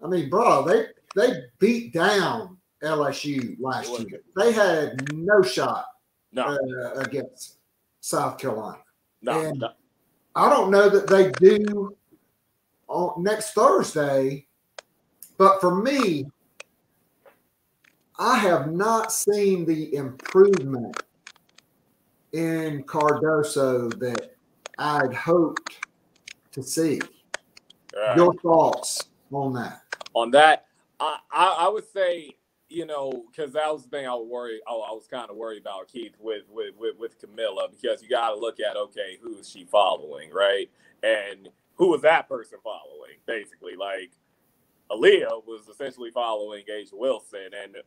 Speaker 6: I mean, bro, they they beat down LSU last year. They had no shot
Speaker 7: no.
Speaker 6: Uh, against South Carolina.
Speaker 7: No, and no.
Speaker 6: I don't know that they do on next Thursday, but for me, I have not seen the improvement in Cardoso that I'd hoped to see. Uh, Your thoughts on that?
Speaker 7: On that, I, I, I would say you know, because that was the thing I was worried. I, I was kind of worried about Keith with with with, with Kamilla because you got to look at okay, who is she following, right? And who was that person following? Basically, like Aliyah was essentially following A'ja Wilson, and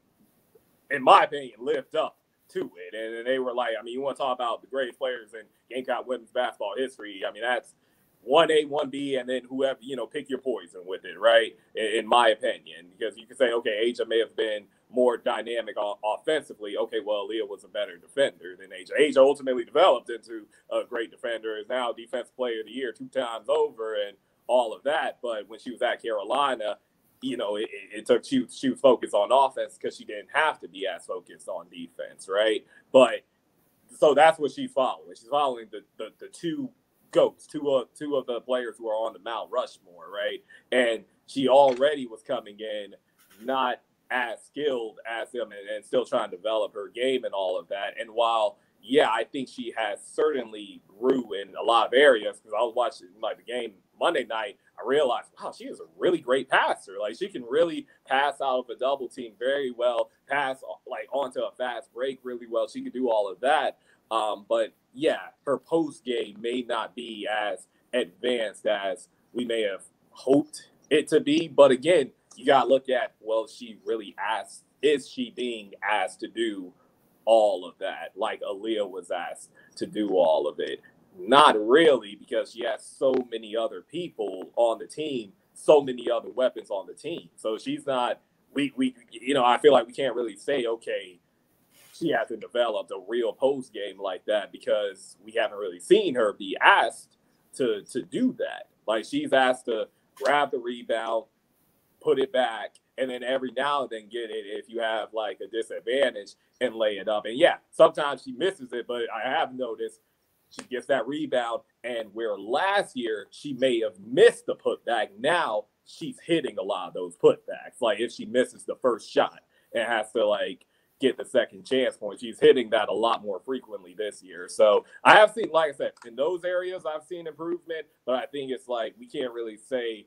Speaker 7: in my opinion, lived up to it. And, and they were like, I mean, you want to talk about the greatest players in Gamecock women's basketball history? I mean, that's one A, one B, and then whoever you know, pick your poison with it, right? In, in my opinion, because you can say, okay, A'ja may have been more dynamic offensively. Okay, well, Leah was a better defender than A'ja. A'ja ultimately developed into a great defender, is now Defense player of the year two times over, and all of that. But when she was at Carolina, you know, it, it took she she was focused on offense because she didn't have to be as focused on defense, right? But so that's what she's following. She's following the the, the two goats, two of two of the players who are on the Mount Rushmore, right? And she already was coming in not as skilled as them and, and still trying to develop her game and all of that. And while yeah, I think she has certainly grew in a lot of areas because I was watching like the game Monday night. I realized, wow, she is a really great passer. Like she can really pass out of a double team very well, pass like onto a fast break really well. She can do all of that. Um, but yeah, her post game may not be as advanced as we may have hoped it to be. But again, you got to look at well, she really asked, is she being asked to do all of that, like Aliyah was asked to do all of it. Not really, because she has so many other people on the team, so many other weapons on the team. So she's not. We we you know I feel like we can't really say okay, she hasn't developed a real post game like that because we haven't really seen her be asked to to do that. Like she's asked to grab the rebound, put it back, and then every now and then get it if you have like a disadvantage and lay it up. And yeah, sometimes she misses it, but I have noticed she gets that rebound. And where last year she may have missed the putback, now she's hitting a lot of those putbacks. Like if she misses the first shot and has to like get the second chance point, she's hitting that a lot more frequently this year. So I have seen, like I said, in those areas I've seen improvement, but I think it's like we can't really say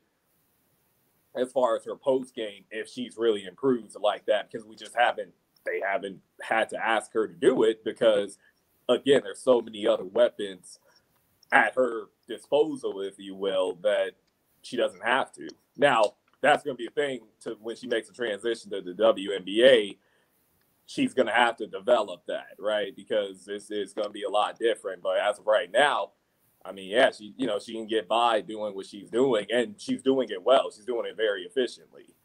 Speaker 7: as far as her post game if she's really improved like that because we just haven't they haven't had to ask her to do it because again there's so many other weapons at her disposal if you will that she doesn't have to now that's going to be a thing to when she makes a transition to the WNBA she's going to have to develop that right because this is going to be a lot different but as of right now I mean, yeah, she you know she can get by doing what she's doing, and she's doing it well. She's doing it very efficiently.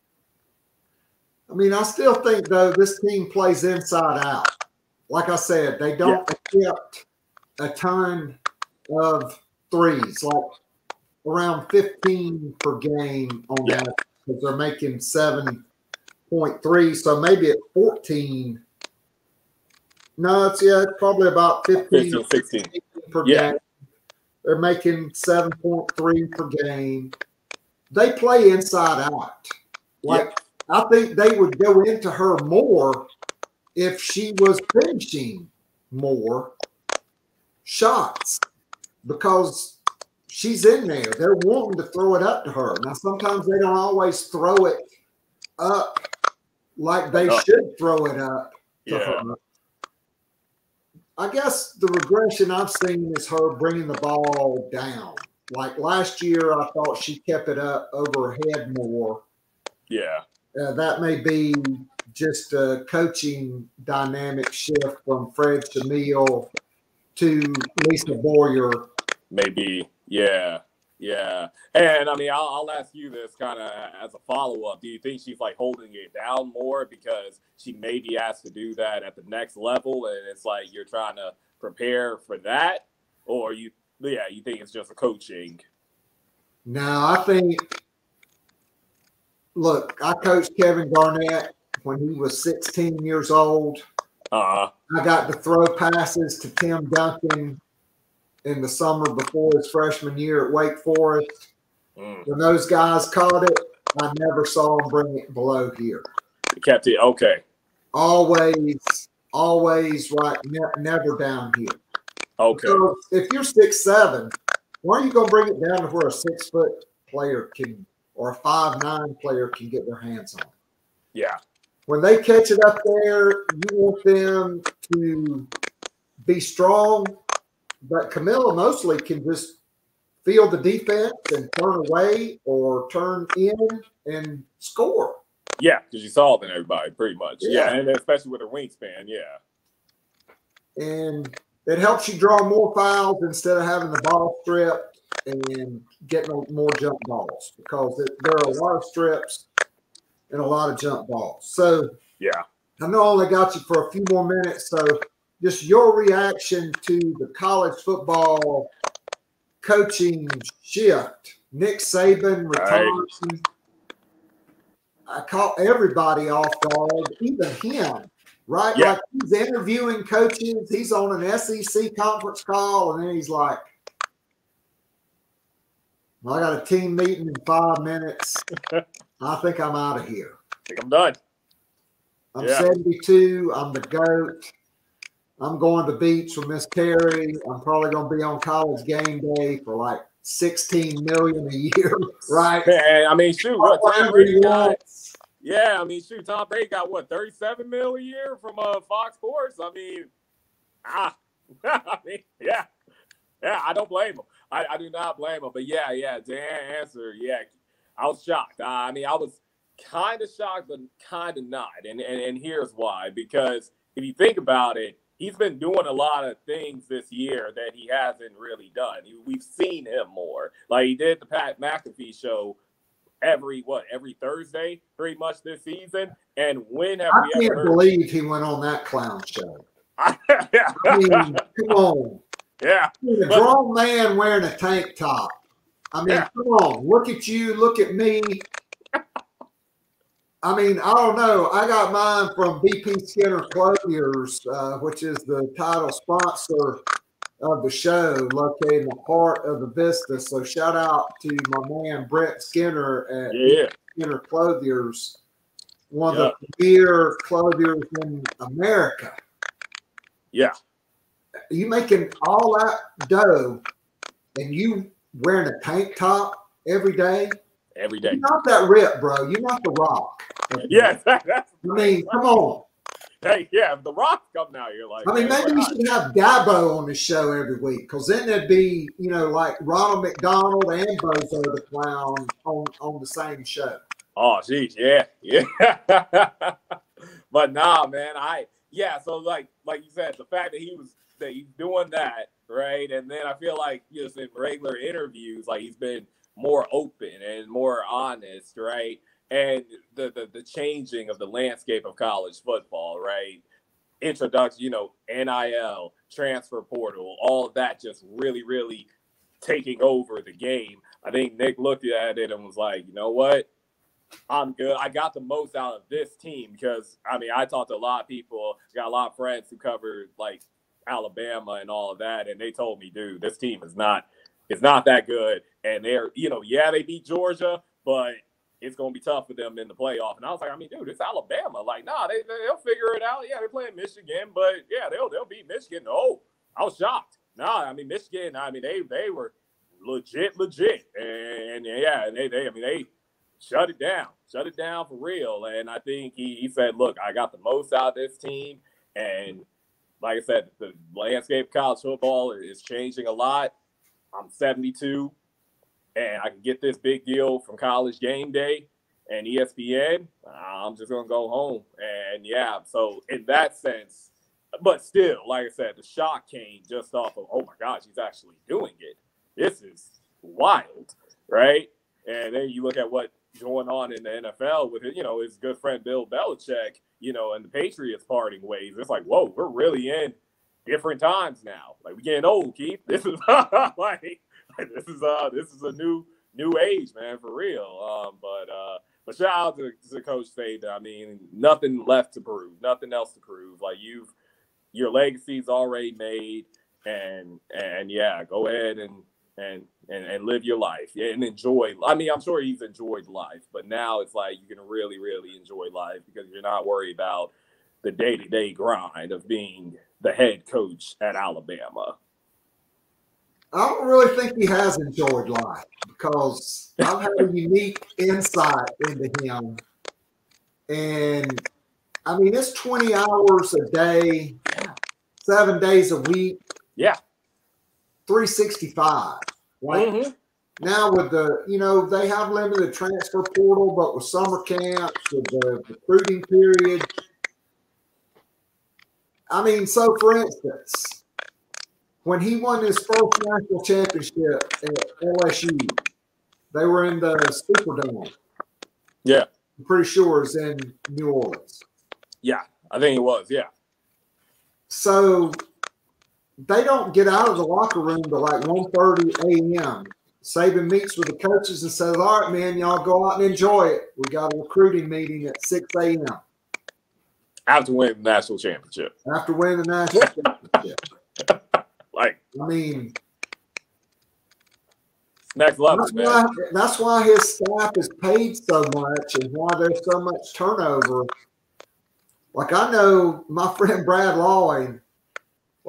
Speaker 6: I mean, I still think though this team plays inside out. Like I said, they don't yeah. Accept a ton of threes, like around 15 per game on yeah. that because they're making 7.3. So maybe at 14. No, it's yeah, it's probably about 15, 15 16 per yeah. game. They're making 7.3 per game. They play inside out. Like yep. I think they would go into her more if she was finishing more shots because she's in there. They're wanting to throw it up to her. Now, sometimes they don't always throw it up like they should throw it up to yeah. her. I guess the regression I've seen is her bringing the ball down. Like last year, I thought she kept it up over her head more.
Speaker 7: Yeah.
Speaker 6: Uh, that may be just a coaching dynamic shift from Fred Chmiel to Lisa Boyer.
Speaker 7: Maybe. Yeah. Yeah, and I mean, I'll, I'll ask you this kind of as a follow up. Do you think she's like holding it down more because she may be asked to do that at the next level, and it's like you're trying to prepare for that, or you, yeah, you think it's just a coaching?
Speaker 6: No, I think. Look, I coached Kevin Garnett when he was 16 years old.
Speaker 7: Uh-huh.
Speaker 6: I got to throw passes to Tim Duncan in the summer before his freshman year at Wake Forest. Mm. When those guys caught it, I never saw him bring it below here.
Speaker 7: He kept it okay.
Speaker 6: Always, always right, ne- never down here.
Speaker 7: Okay.
Speaker 6: So if you're six seven, why are you going to bring it down to where a six foot player can or a five nine player can get their hands on?
Speaker 7: Yeah.
Speaker 6: When they catch it up there, you want them to be strong but Kamilla mostly can just feel the defense and turn away or turn in and score.
Speaker 7: Yeah, because you saw it in everybody pretty much. Yeah. yeah, and especially with a wingspan. Yeah.
Speaker 6: And it helps you draw more fouls instead of having the ball stripped and getting more jump balls because it, there are a lot of strips and a lot of jump balls. So,
Speaker 7: yeah,
Speaker 6: I know I only got you for a few more minutes. So, just your reaction to the college football coaching shift. Nick Saban retiring. Right. I caught everybody off guard, even him, right? Yeah. Like he's interviewing coaches. He's on an SEC conference call, and then he's like, well, I got a team meeting in five minutes. I think I'm out of here.
Speaker 7: I think I'm done.
Speaker 6: I'm yeah. 72. I'm the GOAT. I'm going to the beach with Miss Terry. I'm probably going to be on college game day for like 16 million a year, right?
Speaker 7: Man, I mean, shoot, what Tom Brady got? Yeah, I mean, shoot, Tom Brady got what 37 mil a year from uh, Fox Sports. I mean, ah, I mean, yeah, yeah, I don't blame him. I, I do not blame him. But yeah, yeah, to answer, yeah, I was shocked. I mean, I was kind of shocked, but kind of not. And, and and here's why: because if you think about it, he's been doing a lot of things this year that he hasn't really done. We've seen him more. Like he did the Pat McAfee show every what every Thursday, pretty much this season. And when have
Speaker 6: I
Speaker 7: we
Speaker 6: can't
Speaker 7: ever?
Speaker 6: believe he went on that clown show.
Speaker 7: yeah,
Speaker 6: I mean, come on.
Speaker 7: yeah,
Speaker 6: A grown man wearing a tank top. I mean,
Speaker 7: Yeah.
Speaker 6: come on. Look at you. Look at me. I mean, I don't know. I got mine from BP Skinner Clothiers, uh, which is the title sponsor of the show, located in the heart of the Vista. So shout out to my man Brett Skinner at
Speaker 7: yeah,
Speaker 6: Skinner Clothiers, one of the premier clothiers in America.
Speaker 7: yeah.
Speaker 6: You making all that dough and you wearing a tank top every day.
Speaker 7: Every day.
Speaker 6: You're not that rip, bro. You're not the rock.
Speaker 7: Yeah, that, that's.
Speaker 6: I mean, come on.
Speaker 7: Hey, yeah. The Rock's coming out here, like,
Speaker 6: I mean, maybe
Speaker 7: we
Speaker 6: should have Dabo on the show every week because then there'd be, you know, like Ronald McDonald and Bozo the Clown on, on the same show.
Speaker 7: Oh, geez, yeah, yeah. but nah, man, I yeah. So like, like you said, the fact that he was that he's doing that, right? And then I feel like just in regular interviews, like he's been more open and more honest, right? And the the, the changing of the landscape of college football, right? Introduction, you know, NIL, transfer portal, all that just really, really taking over the game. I think Nick looked at it and was like, you know what? I'm good. I got the most out of this team because I mean I talked to a lot of people, got a lot of friends who covered like Alabama and all of that, and they told me, dude, this team is not is not that good. And they're, you know, yeah, they beat Georgia, but it's gonna be tough for them in the playoff. And I was like, I mean, dude, it's Alabama. Like, nah, they they'll figure it out. Yeah, they're playing Michigan, but yeah, they'll they'll beat Michigan. Oh, I was shocked. Nah, I mean Michigan, I mean they they were legit, legit. And, and yeah, and they they I mean they shut it down, shut it down for real. And I think he, he said, look, I got the most out of this team. And like I said, the landscape of college football is changing a lot. I'm 72 and I can get this big deal from college game day and ESPN. I'm just to go home. And yeah, so in that sense, but still, like I said, the shock came just off of, oh my gosh, he's actually doing it. This is wild, right? And then you look at what going on in the NFL with you know his good friend Bill Belichick, you know, and the Patriots parting ways. It's like, whoa, we're really in different times now. Like we getting old, Keith. This is like, like this is uh this is a new new age, man, for real. Um, but uh, but shout out to, to Coach Saban. I mean, nothing left to prove, nothing else to prove. Like you've your legacy's already made, and and yeah, go ahead and and and, and live your life yeah, and enjoy. I mean, I'm sure he's enjoyed life, but now it's like you can really, really enjoy life because you're not worried about the day to day grind of being the head coach at Alabama.
Speaker 6: I don't really think he has enjoyed life because I've had a unique insight into him. And I mean, it's 20 hours a day, seven days a week,
Speaker 7: Yeah.
Speaker 6: 365. Right
Speaker 7: Mhm.
Speaker 6: now, with the, you know, they have limited transfer portal, but with summer camps, with the recruiting period. I mean, so for instance, when he won his first national championship at LSU, they were in the Superdome.
Speaker 7: Yeah.
Speaker 6: I'm pretty sure it's in New Orleans.
Speaker 7: Yeah. I think it was. Yeah.
Speaker 6: So they don't get out of the locker room till like 1.30 a.m. Saban meets with the coaches and says, All right, man, y'all go out and enjoy it. We got a recruiting meeting at 6 a.m.
Speaker 7: After winning the national championship.
Speaker 6: after winning the national championship.
Speaker 7: Like
Speaker 6: I mean,
Speaker 7: next level,
Speaker 6: that's
Speaker 7: man.
Speaker 6: why, that's why his staff is paid so much and why there's so much turnover. Like I know my friend Brad Lloyd,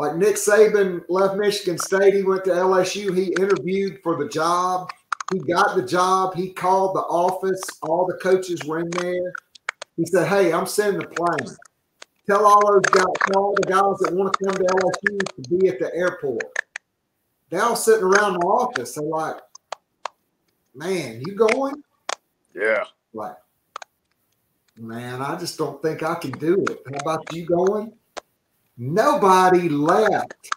Speaker 6: like Nick Saban left Michigan State, he went to LSU, he interviewed for the job. He got the job. He called the office. All the coaches were in there. He said, Hey, I'm sending the plane. Tell all those guys, tell all the guys that want to come to LSU to be at the airport. They're all sitting around the office. They're like, Man, you going?
Speaker 7: Yeah.
Speaker 6: Like, man, I just don't think I can do it. How about you going? Nobody left.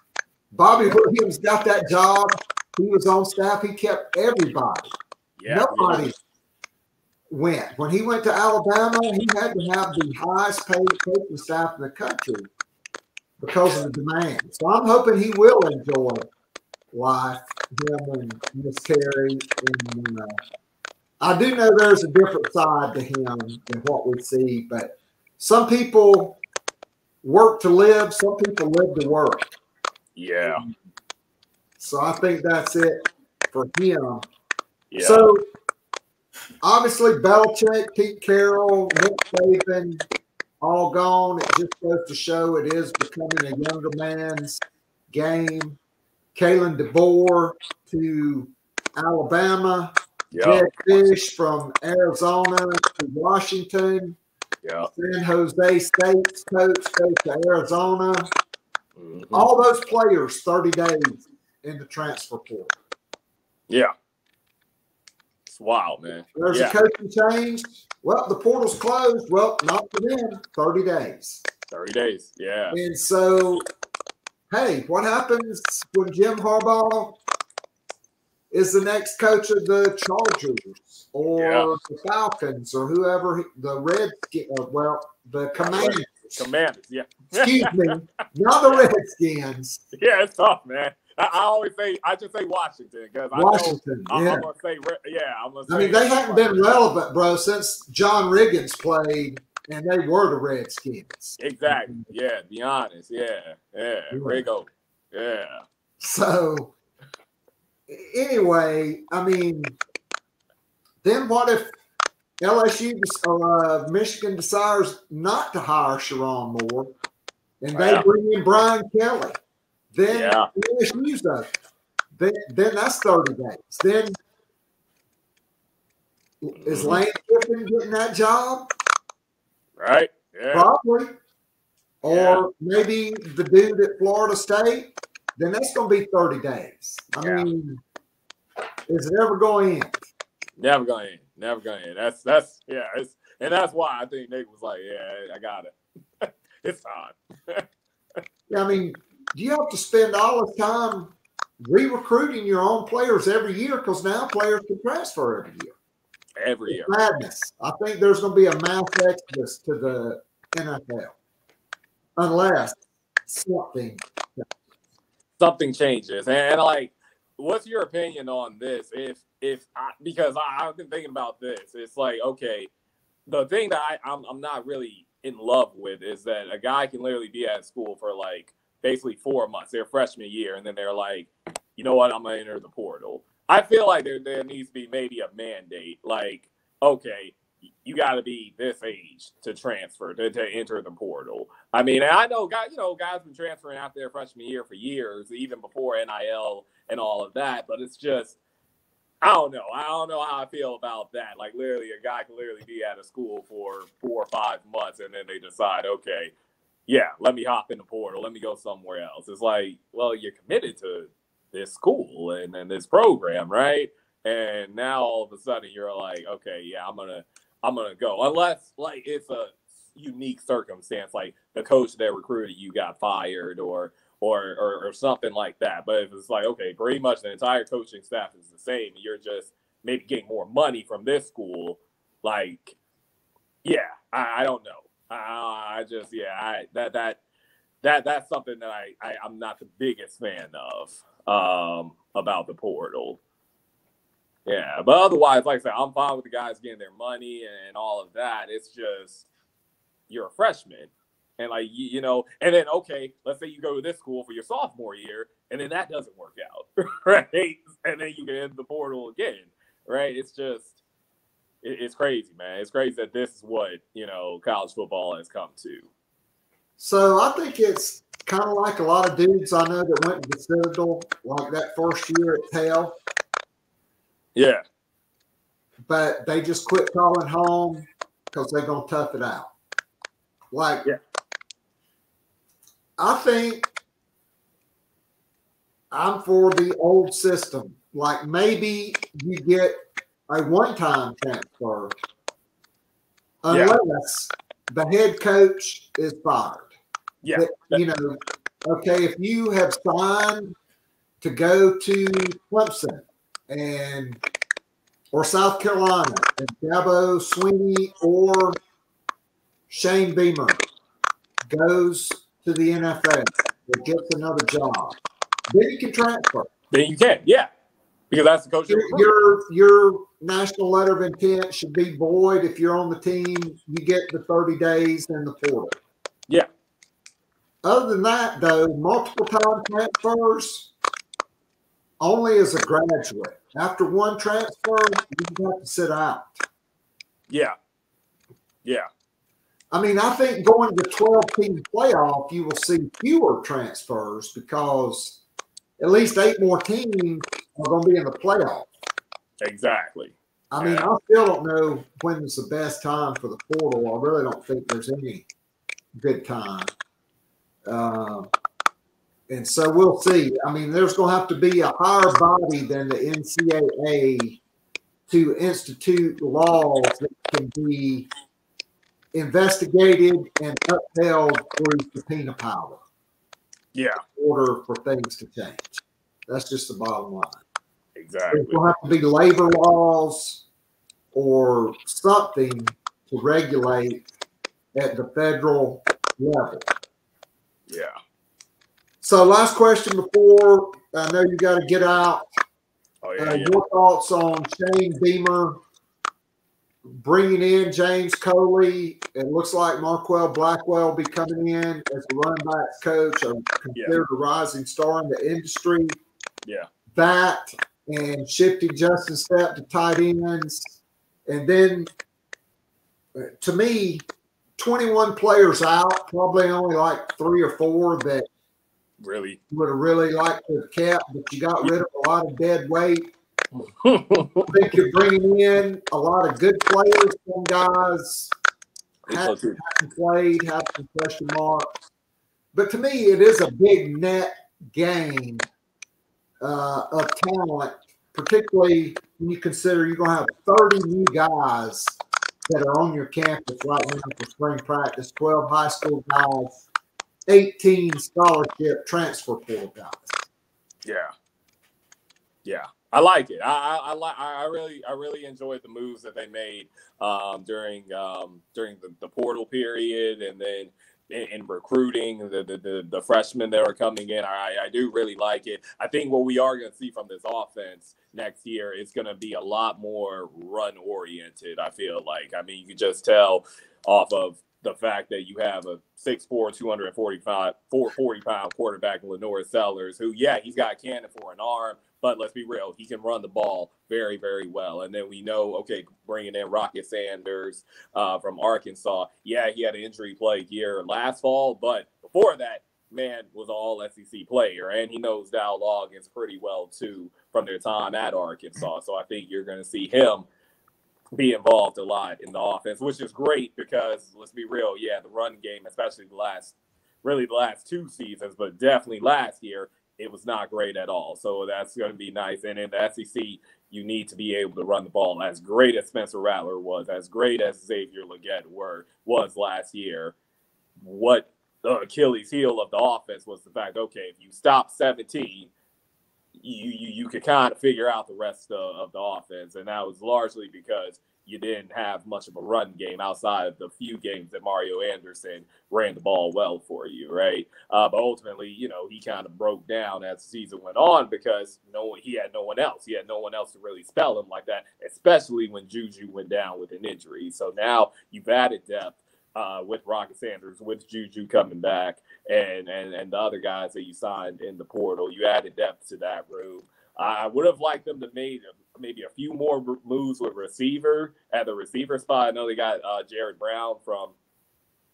Speaker 6: Bobby Williams got that job. He was on staff. He kept everybody.
Speaker 7: Yeah,
Speaker 6: Nobody went. When he went to Alabama, he had to have the highest paid coaching staff in the country because of the demand. So I'm hoping he will enjoy life, him and Miss Terry. And uh, I do know there's a different side to him than what we see, but some people work to live, some people live to work.
Speaker 7: Yeah.
Speaker 6: So I think that's it for him.
Speaker 7: Yeah.
Speaker 6: So obviously Belichick, Pete Carroll, Nick Saban, all gone. It just goes to show it is becoming a younger man's game. Kalen DeBoer to Alabama.
Speaker 7: yeah.
Speaker 6: Jedd Fisch from Arizona to Washington.
Speaker 7: Yeah.
Speaker 6: San Jose State, coach goes to Arizona.
Speaker 7: Mhm.
Speaker 6: All those players 30 days in the transfer portal.
Speaker 7: Yeah. It's wild, man.
Speaker 6: There's
Speaker 7: yeah.
Speaker 6: a coaching change. Well, the portal's closed. Well, not for them. 30 days.
Speaker 7: 30 days. Yeah.
Speaker 6: And so, hey, what happens when Jim Harbaugh is the next coach of the Chargers or
Speaker 7: Yeah.
Speaker 6: the Falcons or whoever the Redskins, uh, well, the Commanders.
Speaker 7: Commanders. Yeah.
Speaker 6: Excuse me, not the Redskins.
Speaker 7: Yeah, it's tough, man. I, I always say, I just say Washington because I know
Speaker 6: Washington.
Speaker 7: I'm,
Speaker 6: Yeah.
Speaker 7: I'm gonna say, yeah, I'm gonna say.
Speaker 6: I mean, they haven't been relevant, bro, since John Riggins played and they were the Redskins.
Speaker 7: Exactly. Yeah. Be honest. Yeah. Yeah.
Speaker 6: Yeah.
Speaker 7: Rigo. Yeah.
Speaker 6: So, anyway, I mean, then what if LSU or uh, Michigan decides not to hire Sherrone Moore and they
Speaker 7: Yeah.
Speaker 6: bring in Brian Kelly? Then
Speaker 7: Yeah.
Speaker 6: LSU's up. Then, then that's 30 days. Then is
Speaker 7: Mhm.
Speaker 6: Lane Kiffin getting that job?
Speaker 7: Right. Yeah.
Speaker 6: Probably. Or
Speaker 7: Yeah.
Speaker 6: maybe the dude at Florida State, then that's going to be 30 days. I
Speaker 7: Yeah.
Speaker 6: mean, is it ever going in?
Speaker 7: Never gonna end. Never gonna end. That's that's yeah. It's and that's why I think Nick was like, yeah, I got it. it's time.
Speaker 6: Yeah, I mean, do you have to spend all the time re recruiting your own players every year? Because now players can transfer every year.
Speaker 7: Every year.
Speaker 6: Madness. I think there's going to be a mass exodus to the NFL unless something.
Speaker 7: Something changes. And, and, like, what's your opinion on this? If if I, because I, I've been thinking about this, it's like okay, the thing that I, I'm I'm not really in love with is that a guy can literally be at school for like basically four months, their freshman year, and then they're like, you know what, I'm gonna enter the portal. I feel like there there needs to be maybe a mandate, like okay. You got to be this age to transfer to, to enter the portal. I mean, I know guys, you know, guys been transferring out there freshman year for years, even before NIL and all of that. But it's just, I don't know. I don't know how I feel about that. Like, literally, a guy can literally be out of school for four or five months, and then they decide, okay, yeah, let me hop in the portal, let me go somewhere else. It's like, well, you're committed to this school and, and this program, right? And now all of a sudden you're like, okay, yeah, I'm gonna I'm gonna go. Unless like it's a unique circumstance, like the coach that recruited you got fired or or or, or something like that. But if it's like, okay, pretty much the entire coaching staff is the same, you're just maybe getting more money from this school, like yeah, I, I don't know. I, I just yeah, I that that that that's something that I, I I'm not the biggest fan of um about the portal. Yeah, but otherwise, like I said, I'm fine with the guys getting their money and all of that. It's just you're a freshman, and like you, you know, and then okay, let's say you go to this school for your sophomore year, and then that doesn't work out, right? And then you get into the portal again, right? It's just it, it's crazy, man. It's crazy that this is what you know college football has come to.
Speaker 6: So I think it's kind of like a lot of dudes I know that went to the Citadel, like that first year at Tail,
Speaker 7: Yeah,
Speaker 6: but they just quit calling home because they're going to tough it out. Like,
Speaker 7: Yeah.
Speaker 6: I think I'm for the old system. Like, maybe you get a one time transfer
Speaker 7: Yeah.
Speaker 6: unless the head coach is fired.
Speaker 7: Yeah.
Speaker 6: That, you know, okay, if you have signed to go to Clemson and or South Carolina and Dabo Swinney or Shane Beamer goes to the NFL or gets another job, then you can transfer.
Speaker 7: Then you can, yeah, because that's the coach.
Speaker 6: Your, your your national letter of intent should be void if you're on the team. You get the 30 days and the portal.
Speaker 7: Yeah.
Speaker 6: Other than that, though, multiple time transfers only as a graduate. After one transfer, you have to sit out.
Speaker 7: Yeah. Yeah.
Speaker 6: I mean, I think going to 12 team playoff, you will see fewer transfers because at least eight more teams are going to be in the playoff.
Speaker 7: Exactly.
Speaker 6: I mean, I still don't know when is the best time for the portal. I really don't think there's any good time. Uh, and so we'll see. I mean, there's going to have to be a higher body than the NCAA to institute laws that can be investigated and upheld through subpoena power.
Speaker 7: Yeah.
Speaker 6: In order for things to change. That's just the bottom line.
Speaker 7: Exactly.
Speaker 6: There's going to have to be labor laws or something to regulate at the federal level.
Speaker 7: Yeah.
Speaker 6: So, last question before I know you got to get out.
Speaker 7: Oh, yeah,
Speaker 6: Uh,
Speaker 7: yeah.
Speaker 6: Your thoughts on Shane Beamer bringing in James Coley? It looks like Marquel Blackwell will be coming in as the running backs coach, or considered a rising star in the industry.
Speaker 7: Yeah.
Speaker 6: That and shifting Justin Stepp to tight ends. And then, uh, to me, 21 players out, probably only like three or four that
Speaker 7: Really.
Speaker 6: would have really liked to have kept, but you got rid of a lot of dead weight. I think you're bringing in a lot of good players. Some guys haven't, haven't played, have some question marks. But to me, it is a big net gain uh, of talent, particularly when you consider you're going to have 30 new guys that are on your campus right now for spring practice, 12 high school guys, 18 scholarship transfer portal guys.
Speaker 7: Yeah. Yeah. I like it. I, I, I like. I really, I really enjoyed the moves that they made um, during um, during the, the portal period, and then in, in recruiting the, the, the the freshmen that are coming in. I I do really like it. I think what we are going to see from this offense next year is going to be a lot more run oriented. I feel like. I mean, you can just tell off of the fact that you have a 6'4", 245, 440 pound quarterback LaNorris Sellers, who, yeah, he's got cannon for an arm, but let's be real, he can run the ball very, very well. And then we know, okay, bringing in Rocket Sanders uh, from Arkansas, yeah, he had an injury plague year last fall, but before that, man was all SEC player, and he knows Dowell Loggins pretty well too from their time at Arkansas. So I think you're going to see him be involved a lot in the offense, which is great because let's be real, yeah, the run game, especially the last, really the last two seasons, but definitely last year, it was not great at all. So that's going to be nice. And in the SEC, you need to be able to run the ball. As great as Spencer Rattler was, as great as Xavier Legette were was last year, what the Achilles heel of the offense was the fact, okay, if you stop 17, you you, you could kind of figure out the rest of, of the offense, and that was largely because you didn't have much of a run game outside of the few games that Mario Anderson ran the ball well for you, right? Uh, but ultimately, you know, he kind of broke down as the season went on because no one, he had no one else. He had no one else to really spell him like that, especially when Juju went down with an injury. So now you've added depth uh, with Rocket Sanders, with Juju coming back, and and and the other guys that you signed in the portal. You added depth to that room. I would have liked them to made maybe a few more moves with receiver at the receiver spot. I know they got uh, Jared Brown from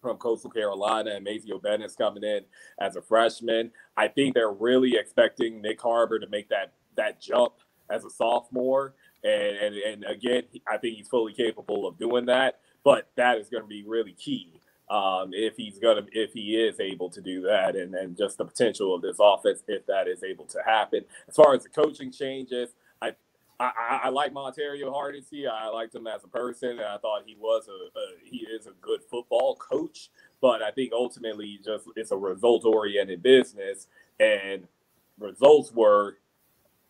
Speaker 7: from Coastal Carolina and Mazeo Bennett's coming in as a freshman. I think they're really expecting Nyck Harbor to make that that jump as a sophomore. And, and and again, I think he's fully capable of doing that. But that is going to be really key um, if he's gonna if he is able to do that, and and just the potential of this offense if that is able to happen. As far as the coaching changes, I I, like Montario Hardesty. I liked him as a person, and I thought he was a, a he is a good football coach. but I think ultimately just it's a result oriented business, and results were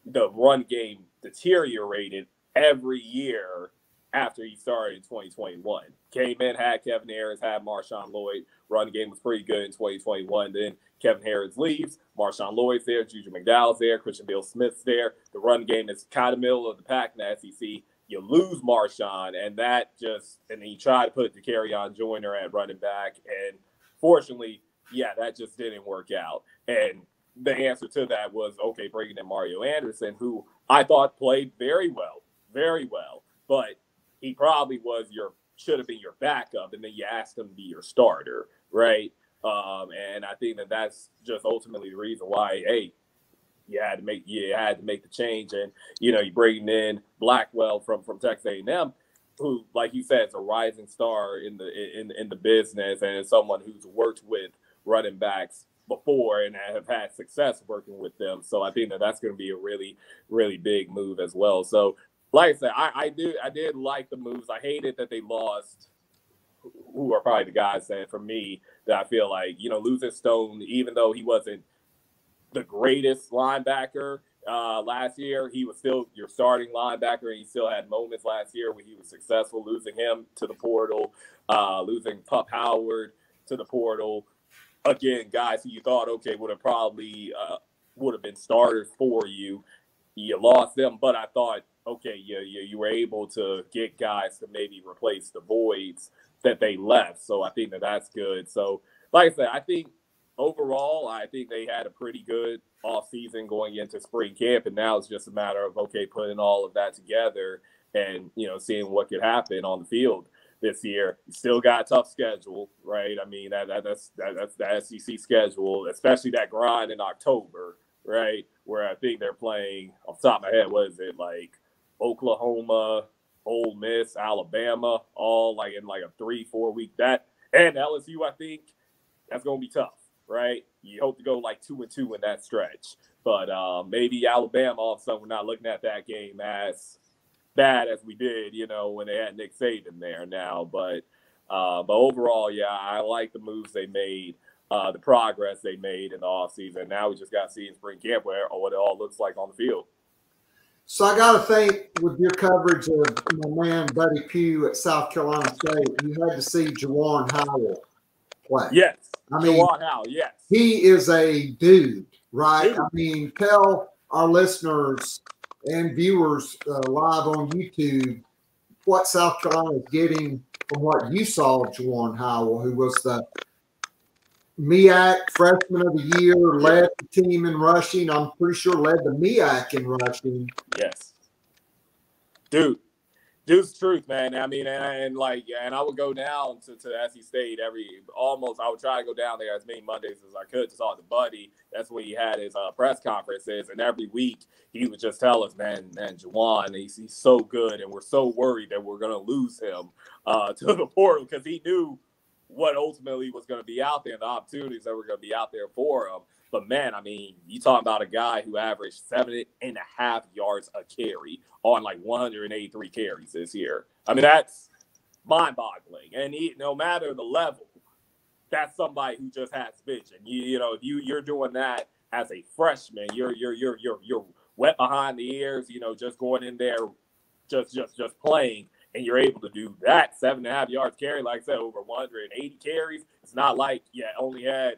Speaker 7: the run game deteriorated every year after he started in 2021. Came in, had Kevin Harris, had Marshawn Lloyd. Run game was pretty good in 2021. Then Kevin Harris leaves. Marshawn Lloyd's there. Juju McDowell's there. Christian Beal Smith's there. The run game is kind of middle of the pack in the SEC. You lose Marshawn, and that just, and you try to put the Dakereon Joyner at running back. And fortunately, yeah, that just didn't work out. And the answer to that was okay, bringing in Mario Anderson, who I thought played very well, very well, but he probably was your should have been your backup, and then you asked him to be your starter, right? Um, and I think that that's just ultimately the reason why, hey, you had to make you had to make the change, and you know you're bringing in Blackwell from from Texas A&M, who, like you said, is a rising star in the in in the business, and is someone who's worked with running backs before and have had success working with them. So I think that that's going to be a really, really big move as well. So like I said, I, I do I did like the moves. I hated that they lost. Who are probably the guys that for me that I feel like you know losing Stone, even though he wasn't the greatest linebacker uh, last year, he was still your starting linebacker, and he still had moments last year where he was successful. Losing him to the portal, uh, losing Pup Howard to the portal, again, guys who you thought okay would have probably uh, would have been starters for you. You lost them, but I thought okay, you, you you were able to get guys to maybe replace the voids that they left. So I think that that's good. So like I said, I think overall, I think they had a pretty good off season going into spring camp, and now it's just a matter of okay, putting all of that together and you know seeing what could happen on the field this year. Still got tough schedule, right? I mean that, that that's that, that's the SEC schedule, especially that grind in October, right? Where I think they're playing off the top of my head, what is it like Oklahoma, Ole Miss, Alabama, all like in like a three, four week that and LSU, I think that's gonna be tough, right? You hope to go like two and two in that stretch. But uh, maybe Alabama all of a sudden we're not looking at that game as bad as we did, you know, when they had Nick Saban there now. But uh, but overall, yeah, I like the moves they made, uh, the progress they made in the offseason. Now we just got to see in spring camp where what it all looks like on the field.
Speaker 6: So I got to think with your coverage of my man Buddy Pough at South Carolina State, you had to see Jawarn Howell play.
Speaker 7: Yes, I mean, Jawarn Howell. Yes,
Speaker 6: he is a dude, right? Dude. I mean, tell our listeners and viewers uh, live on YouTube what South Carolina is getting from what you saw of Jawarn Howell, who was the MEAC freshman of the year, led the team in rushing. I'm pretty sure led the MEAC in rushing.
Speaker 7: Yes. Dude, dude's truth, man. I mean, and, and, like, and I would go down to, to SC State every almost. I would try to go down there as many Mondays as I could to talk to Buddy. That's when he had his uh, press conferences, and every week he would just tell us, "Man, man, Jawarn, he's, he's so good, and we're so worried that we're gonna lose him uh, to the portal because he knew." What ultimately was going to be out there, and the opportunities that were going to be out there for him. But man, I mean, you talking about a guy who averaged seven and a half yards a carry on like 183 carries this year. I mean, that's mind-boggling. And he, no matter the level, that's somebody who just has vision. You, you know, if you you're doing that as a freshman, you're you're you're you're you're wet behind the ears. You know, just going in there, just just just playing and you're able to do that seven and a half yards carry, like I said, over 180 carries. It's not like you only had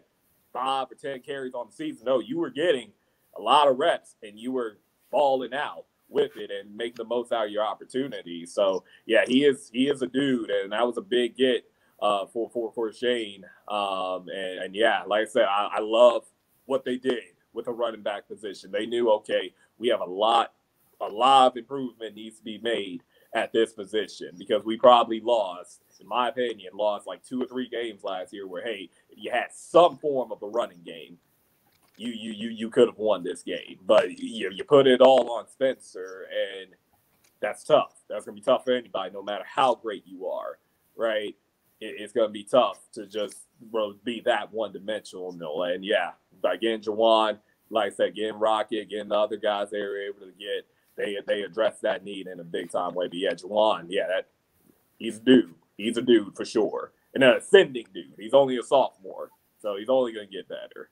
Speaker 7: five or 10 carries on the season. No, you were getting a lot of reps and you were balling out with it and making the most out of your opportunity. So yeah, he is he is a dude, and that was a big get uh, for for for Shane. Um, and, and yeah, like I said, I, I love what they did with the running back position. They knew okay, we have a lot, a lot of improvement needs to be made at this position because we probably lost, in my opinion, lost like two or three games last year where hey, if you had some form of a running game, you you you you could have won this game. But you you put it all on Spencer and that's tough. That's gonna be tough for anybody, no matter how great you are, right? It, it's gonna be tough to just be that one dimensional. And yeah, again, Jawarn, like I said, getting Rocket, getting the other guys they were able to get they they address that need in a big time way. But yeah, Jawarn, yeah, that he's a dude. He's a dude for sure. and an ascending dude. He's only a sophomore, so he's only going to get better.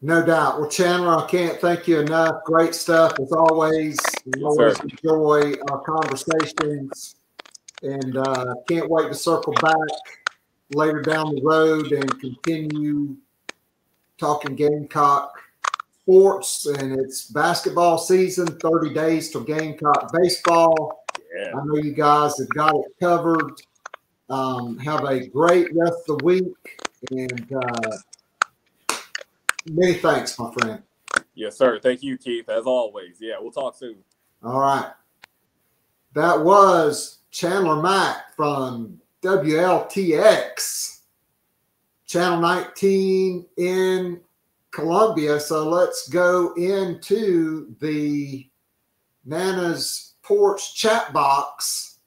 Speaker 6: No doubt. Well, Chandler, I can't thank you enough. Great stuff as always.
Speaker 7: Yes,
Speaker 6: always
Speaker 7: sir.
Speaker 6: enjoy our conversations, and uh, can't wait to circle back later down the road and continue talking Gamecock sports. And it's basketball season. Thirty days till Gamecock baseball.
Speaker 7: Yeah.
Speaker 6: I know you guys have got it covered. Um, have a great rest of the week, and uh, many thanks, my friend.
Speaker 7: Yes, sir. Thank you, Keith, as always. Yeah, we'll talk soon.
Speaker 6: All right. That was Chandler Mack from WLTX, Channel 19 in Columbia. So let's go into the Nana's Porch chat box.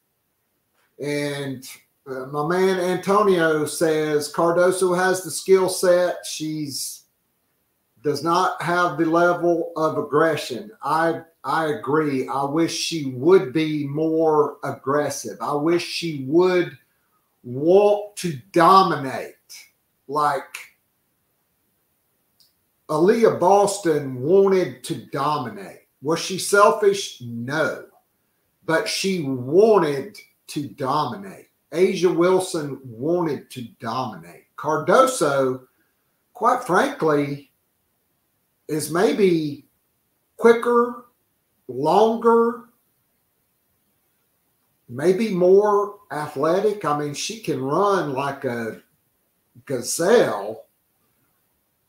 Speaker 6: And uh, my man Antonio says Cardoso has the skill set. She's does not have the level of aggression. I I agree. I wish she would be more aggressive. I wish she would want to dominate like Aliyah Boston wanted to dominate. Was she selfish? No. But she wanted to dominate. A'ja Wilson wanted to dominate. Cardoso, quite frankly, is maybe quicker, longer, maybe more athletic. I mean, she can run like a gazelle.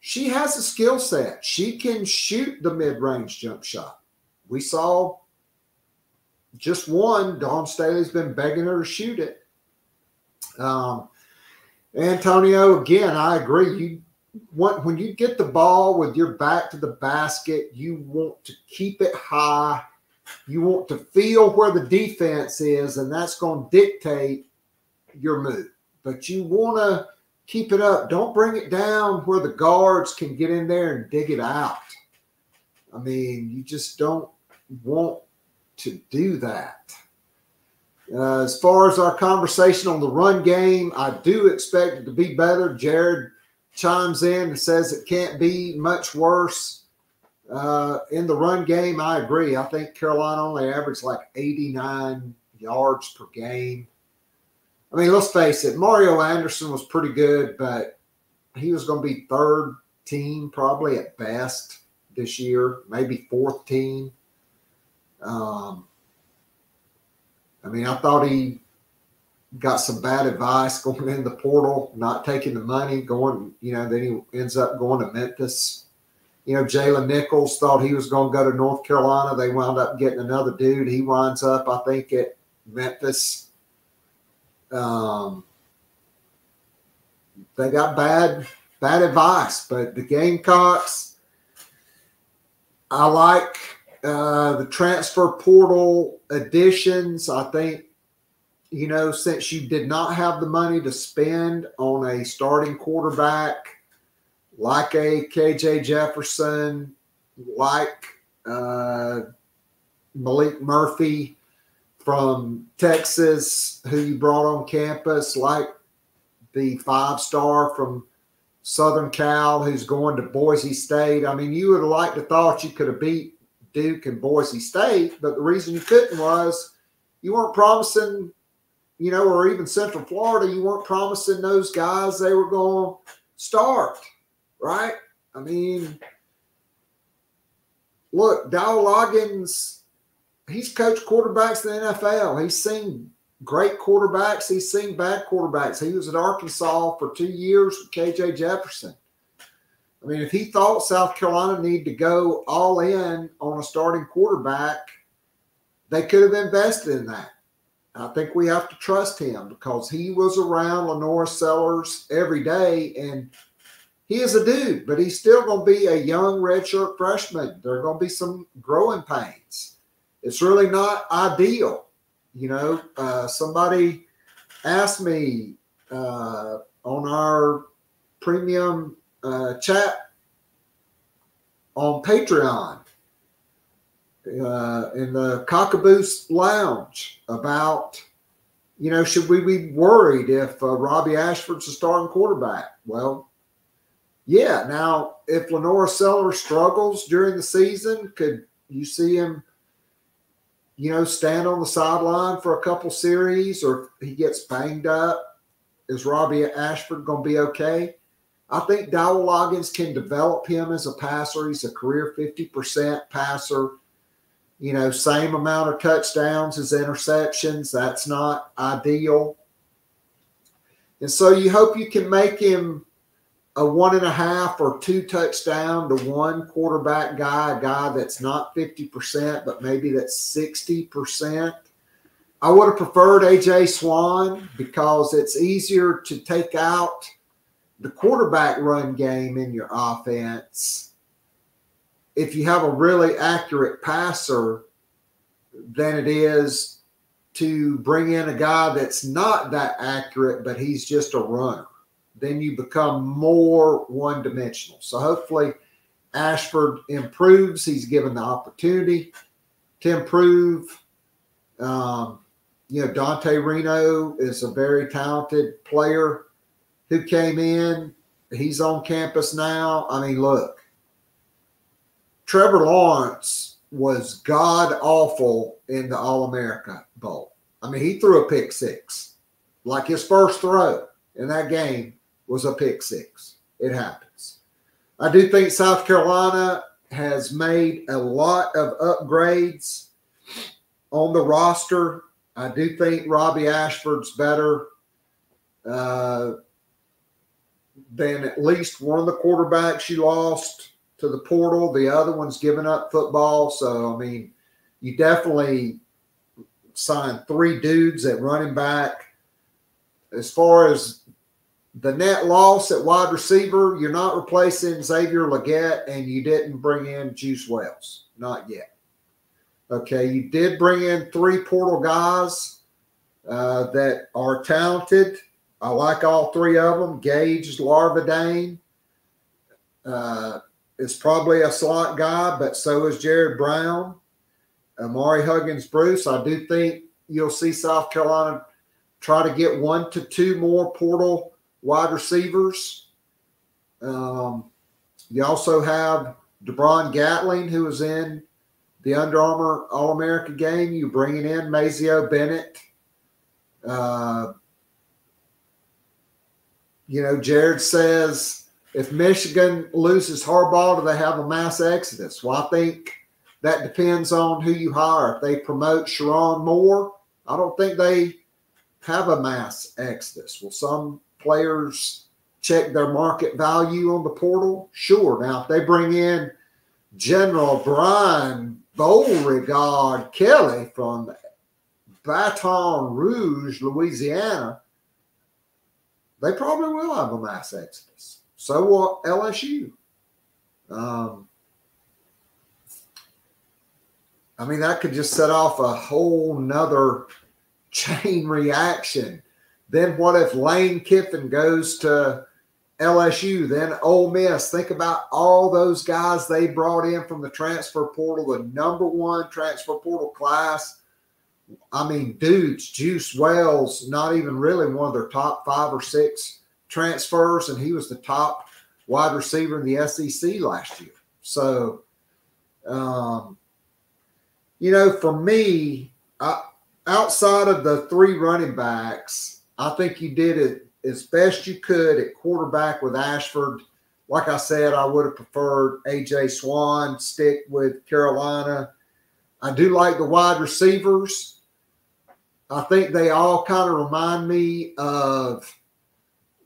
Speaker 6: She has a skill set. She can shoot the mid range jump shot. We saw just one. Dawn Staley's been begging her to shoot it. Um, Antonio, again, I agree. You want when you get the ball with your back to the basket, you want to keep it high. You want to feel where the defense is, and that's going to dictate your move. But you want to keep it up. Don't bring it down where the guards can get in there and dig it out. I mean, you just don't want to do that. Uh, as far as our conversation on the run game, I do expect it to be better. Jared chimes in and says it can't be much worse. Uh, in the run game, I agree. I think Carolina only averaged like 89 yards per game. I mean, let's face it, Mario Anderson was pretty good, but he was going to be third team probably at best this year, maybe fourth team. Um, I mean, I thought he got some bad advice going in the portal, not taking the money, going, you know, then he ends up going to Memphis. You know, Jalen Nichols thought he was going to go to North Carolina. They wound up getting another dude. He winds up, I think, at Memphis. Um, they got bad, bad advice, but the Gamecocks, I like uh, the transfer portal additions. I think you know, since you did not have the money to spend on a starting quarterback like a KJ Jefferson, like uh, Maalik Murphy from Texas, who you brought on campus, like the five star from Southern Cal, who's going to Boise State. I mean, you would have liked to thought you could have beat Duke and Boise State, but the reason you couldn't was you weren't promising you know, or even Central Florida, you weren't promising those guys they were going to start, right? I mean, look, Dowell Loggins, he's coached quarterbacks in the NFL. He's seen great quarterbacks. He's seen bad quarterbacks. He was at Arkansas for two years with KJ Jefferson. I mean, if he thought South Carolina needed to go all in on a starting quarterback, they could have invested in that. I think we have to trust him because he was around LaNorris Sellers every day, and he is a dude, but he's still going to be a young redshirt freshman. There are going to be some growing pains. It's really not ideal. You know, uh, somebody asked me uh, on our premium uh, chat on Patreon uh, in the Cockaboose Lounge about, you know, should we be worried if uh, Robbie Ashford's a starting quarterback? Well, yeah. Now, if LaNorris Sellers struggles during the season, could you see him, you know, stand on the sideline for a couple series or if he gets banged up? Is Robbie Ashford going to be okay? I think Dowell Loggins can develop him as a passer. He's a career 50% passer. You know, same amount of touchdowns as interceptions. That's not ideal. And so you hope you can make him a one and a half or two touchdown to one quarterback guy, a guy that's not 50%, but maybe that's 60%. I would have preferred AJ Swann because it's easier to take out the quarterback run game in your offense if you have a really accurate passer than it is to bring in a guy that's not that accurate, but he's just a runner then you become more one dimensional. So hopefully Ashford improves. He's given the opportunity to improve. Um, you know, Dante Reno is a very talented player who came in. He's on campus now. I mean, look, Trevor Lawrence was god awful in the All America Bowl. I mean, he threw a pick six, like his first throw in that game was a pick six. It happens. I do think South Carolina has made a lot of upgrades on the roster. I do think Robbie Ashford's better uh, than at least one of the quarterbacks you lost to the portal. The other one's given up football. So, I mean, you definitely signed three dudes at running back. As far as the net loss at wide receiver, you're not replacing Xavier Legette and you didn't bring in Juice Wells. Not yet. Okay, you did bring in three portal guys uh, that are talented. I like all three of them. Gage Larvadain uh, is probably a slot guy, but so is Jared Brown. Amari Huggins Bruce, I do think you'll see South Carolina try to get one to two more portal wide receivers. Um, you also have DeBron Gatling, who was in the Under Armour All America game. You bringing in Mazeo Bennett. Uh, you know, Jared says if Michigan loses Harbaugh, do they have a mass exodus? Well, I think that depends on who you hire. If they promote Sherrone Moore, I don't think they have a mass exodus. Will some players check their market value on the portal? Sure. Now, if they bring in General Brian Beauregard Kelly from Baton Rouge, Louisiana, they probably will have a mass exodus. So will LSU. Um, I mean, that could just set off a whole nother chain reaction then what if Lane Kiffin goes to LSU, then Ole Miss? Think about all those guys they brought in from the transfer portal, the number one transfer portal class. I mean, dudes, Juice Wells, not even really one of their top five or six transfers, and he was the top wide receiver in the SEC last year. So, um, you know, for me, I, outside of the three running backs, I think you did it as best you could at quarterback with Ashford. Like I said, I would have preferred AJ Swann stick with Carolina. I do like the wide receivers. I think they all kind of remind me of,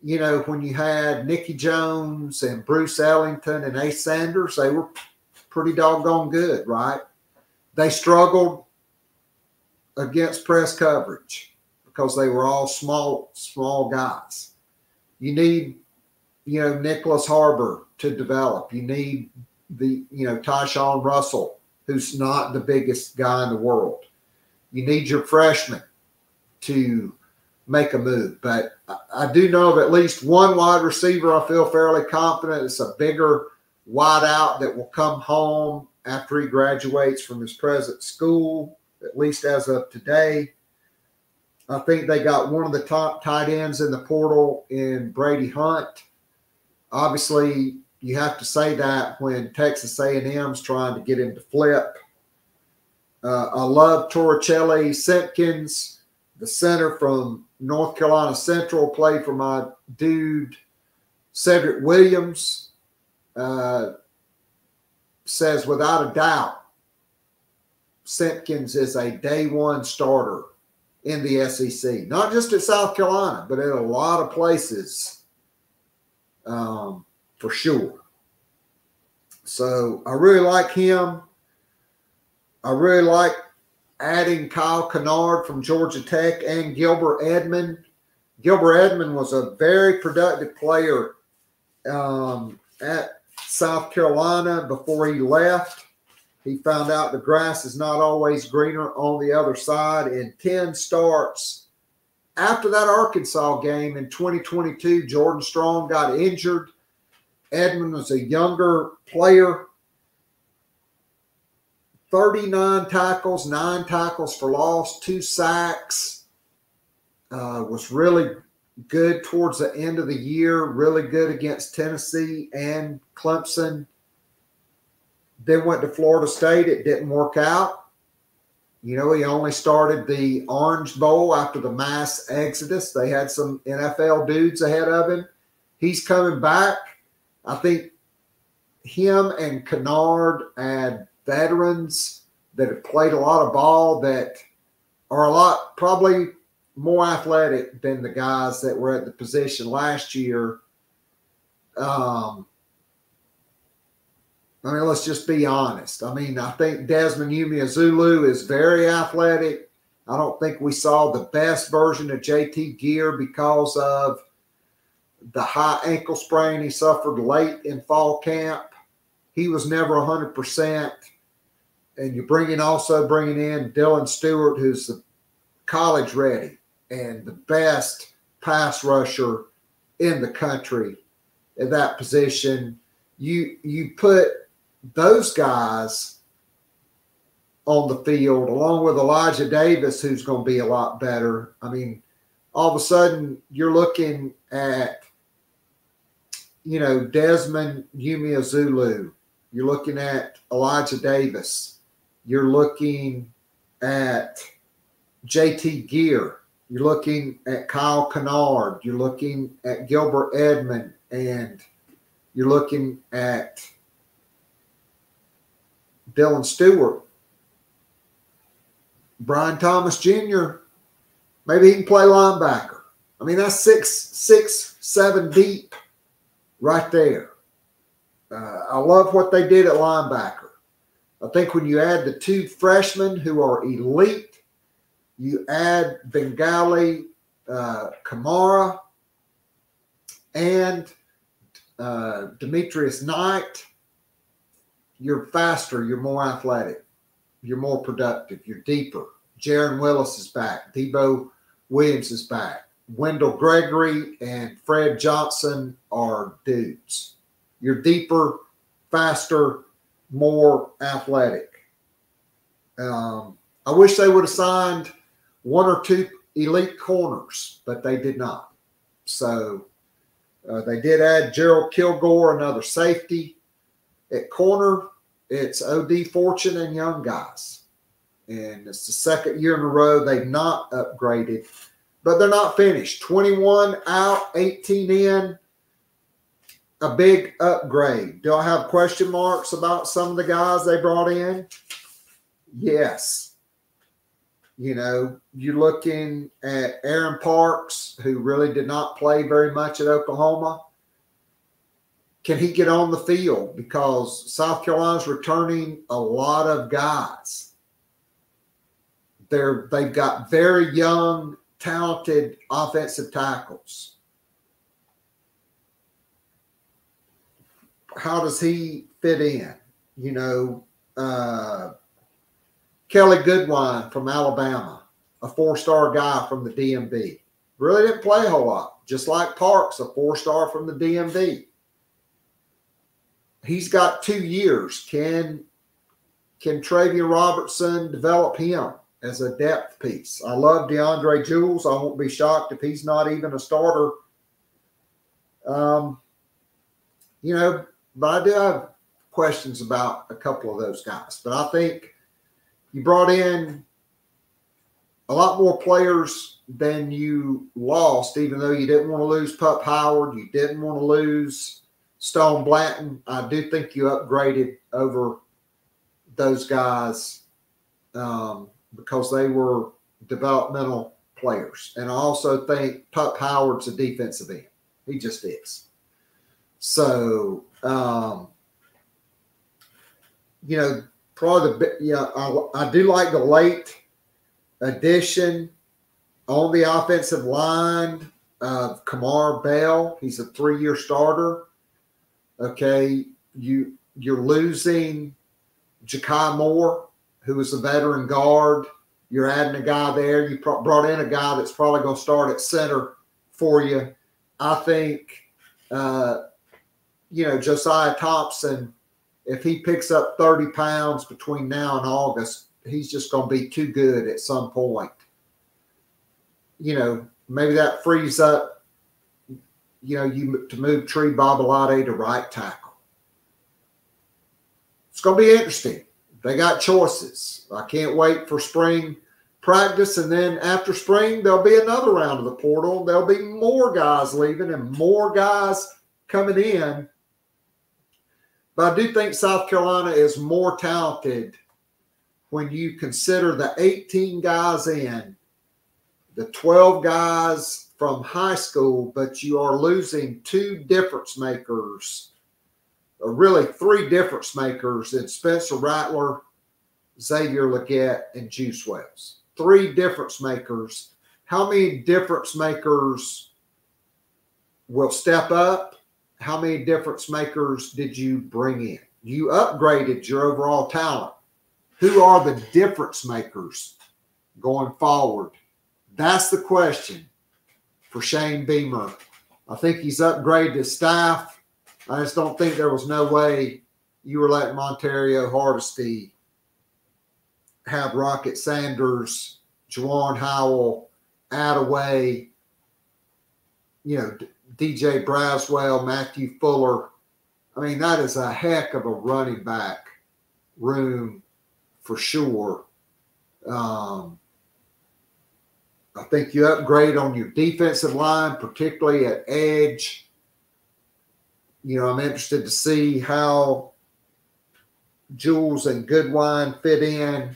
Speaker 6: you know, when you had Nicky Jones and Bruce Ellington and Ace Sanders, they were pretty doggone good, right? They struggled against press coverage because they were all small, small guys. You need, you know, Nicholas Harbor to develop. You need the, you know, Tyshawn Russell, who's not the biggest guy in the world. You need your freshman to make a move. But I, do know of at least one wide receiver I feel fairly confident. It's a bigger wide out that will come home after he graduates from his present school, at least as of today. I think they got one of the top tight ends in the portal in Brady Hunt. Obviously, you have to say that when Texas A&M's trying to get him to flip. Uh, I love Torricelli Simpkins, the center from North Carolina Central, played for my dude Cedric Williams. Uh, says without a doubt, Simpkins is a day one starter in the SEC, not just at South Carolina, but in a lot of places um, for sure. So I really like him. I really like adding Kyle Kennard from Georgia Tech and Gilber Edmond. Gilber Edmond was a very productive player um, at South Carolina before he left. He found out the grass is not always greener on the other side. In 10 starts after that Arkansas game in 2022, Jordan Strong got injured. Edmond was a younger player. 39 tackles, nine tackles for loss, two sacks. Uh, was really good towards the end of the year, really good against Tennessee and Clemson. Then went to Florida State. It didn't work out. You know, he only started the Orange Bowl after the mass exodus. They had some NFL dudes ahead of him. He's coming back. I think him and Kennard and veterans that have played a lot of ball that are a lot probably more athletic than the guys that were at the position last year. Um, I mean, let's just be honest. I mean, I think Desmond Umeozulu is very athletic. I don't think we saw the best version of JT Gear because of the high ankle sprain he suffered late in fall camp. He was never 100%. And you're bringing also bringing in Dylan Stewart, who's the college ready and the best pass rusher in the country at that position. You you put those guys on the field along with Elijah Davis, who's going to be a lot better. I mean, all of a sudden you're looking at you know Desmond Umeozulu. You're looking at Elijah Davis. You're looking at JT Gear. You're looking at Kyle Kennard. You're looking at Gilber Edmond, and you're looking at Dylan Stewart. Bryan Thomas Jr. Maybe he can play linebacker. I mean, that's six, six, seven deep right there. Uh, I love what they did at linebacker. I think when you add the two freshmen who are elite you add Bangally uh, Kamara and uh, Demetrius Knight, you're faster, you're more athletic, you're more productive, you're deeper. Jaron Willis is back, Debo Williams is back. Wendell Gregory and Fred Johnson are dudes. You're deeper, faster, more athletic. Um, I wish they would have signed one or two elite corners, but they did not. So uh, they did add Gerald Kilgore, another safety. At corner, it's OD Fortune and young guys. And it's the second year in a row they've not upgraded, but they're not finished. 21 out, 18 in, a big upgrade. Do I have question marks about some of the guys they brought in? Yes. You know, you're looking at Aaron Parks, who really did not play very much at Oklahoma. Can he get on the field? Because South Carolina's returning a lot of guys. They're they've got very young, talented offensive tackles. How does he fit in? You know, uh, Kelly Goodwine from Alabama, a four star guy from the DMV. Really didn't play a whole lot, just like Parks, a four star from the DMV. He's got two years. Can can Travian Robertson develop him as a depth piece. I love DeAndre Jules. I won't be shocked if he's not even a starter. Um, you know, but I do have questions about a couple of those guys. But I think you brought in a lot more players than you lost, even though you didn't want to lose Pup Howard, you didn't want to lose Stone Blanton. I do think you upgraded over those guys um, because they were developmental players. And I also think Pup Howard's a defensive end. He just is. So, um, you know, probably the yeah, I, I do like the late addition on the offensive line of Kamar Bell. He's a three-year starter. Okay, you you're losing Jakai Moore, who is a veteran guard. You're adding a guy there. You brought in a guy that's probably going to start at center for you. I think, uh, you know, Josiah Thompson, if he picks up 30 pounds between now and August, he's just going to be too good at some point. You know, maybe that frees up, you know, you to move Tree Babalade to right tackle. It's going to be interesting. They got choices. I can't wait for spring practice. And then after spring, there'll be another round of the portal. There'll be more guys leaving and more guys coming in. But I do think South Carolina is more talented when you consider the 18 guys in, the 12 guys from high school, but you are losing two difference makers, or really three difference makers in Spencer Rattler, Xavier Legette, and Juice Wells. Three difference makers. How many difference makers will step up? How many difference makers did you bring in? You upgraded your overall talent who are the difference makers going forward? That's the question for Shane Beamer. I think he's upgraded his staff. I just don't think there was no way you were letting Montario Hardesty have Rocket Sanders, Jawarn Howell, Adaway, you know, DJ Braswell, Matthew Fuller. I mean, that is a heck of a running back room for sure. Um, I think you upgrade on your defensive line, particularly at edge. You know, I'm interested to see how Jules and Goodwine fit in.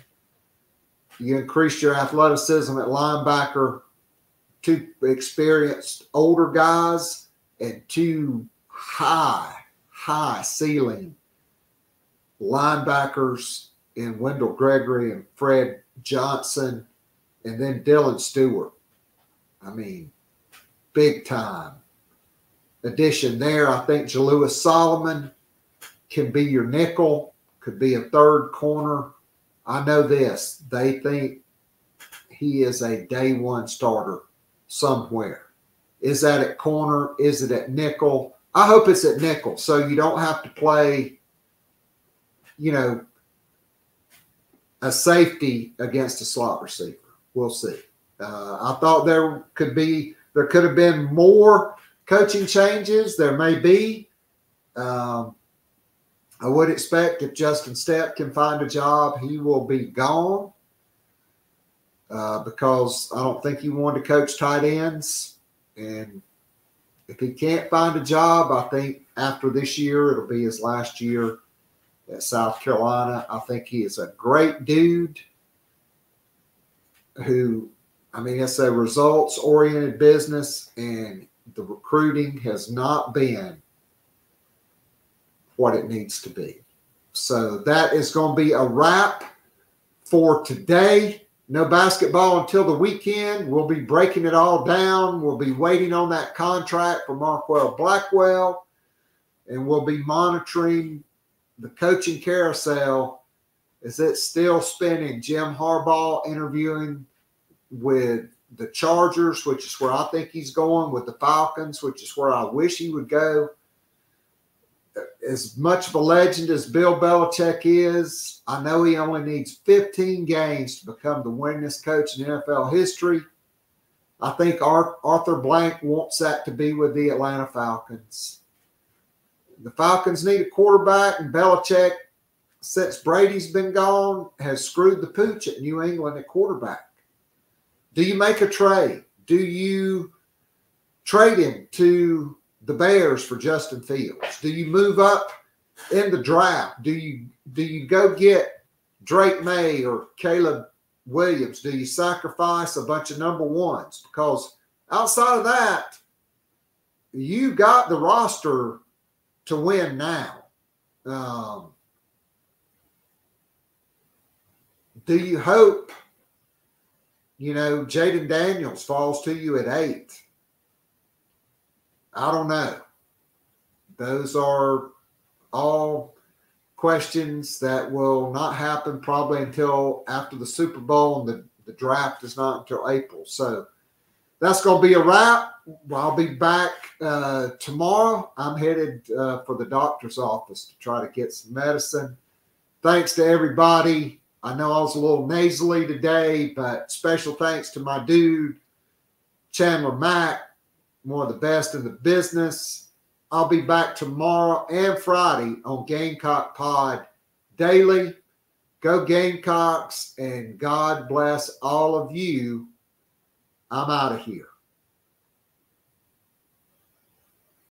Speaker 6: You increase your athleticism at linebacker, two experienced older guys, and two high, high ceiling linebackers in Wendell Gregory and Fred Johnson, and then Dylan Stewart. I mean, big time addition there. I think Jalewis Solomon can be your nickel, could be a third corner. I know this. They think he is a day one starter somewhere. Is that at corner? Is it at nickel? I hope it's at nickel so you don't have to play, you know, a safety against a slot receiver. We'll see. Uh, I thought there could be there could have been more coaching changes. There may be. Um, I would expect if Justin Stepp can find a job, he will be gone uh, because I don't think he wanted to coach tight ends. And if he can't find a job, I think after this year, it'll be his last year at South Carolina. I think he is a great dude who, I mean, it's a results oriented business, and the recruiting has not been what it needs to be. So that is going to be a wrap for today. No basketball until the weekend. We'll be breaking it all down. We'll be waiting on that contract for Marquel Blackwell, and we'll be monitoring the coaching carousel is it still spinning? Jim Harbaugh interviewing with the Chargers, which is where I think he's going, with the Falcons, which is where I wish he would go. as much of a legend as Bill Belichick is, I know he only needs 15 games to become the winningest coach in NFL history. I think Arthur Blank wants that to be with the Atlanta Falcons. The Falcons need a quarterback, and Belichick, since Brady's been gone, has screwed the pooch at New England at quarterback. Do you make a trade? Do you trade him to the Bears for Justin Fields? Do you move up in the draft? Do you do you go get Drake Maye or Caleb Williams? Do you sacrifice a bunch of number ones? Because outside of that, you got the roster to win now. Um, do you hope, you know, Jayden Daniels falls to you at eight? I don't know. Those are all questions that will not happen probably until after the Super Bowl, and the, the draft is not until April. So that's going to be a wrap. I'll be back uh, tomorrow. I'm headed uh, for the doctor's office to try to get some medicine. Thanks to everybody. I know I was a little nasally today, but special thanks to my dude, Chandler Mack, one of the best in the business. I'll be back tomorrow and Friday on Gamecock Pod Daily. Go Gamecocks and God bless all of you. I'm out of here.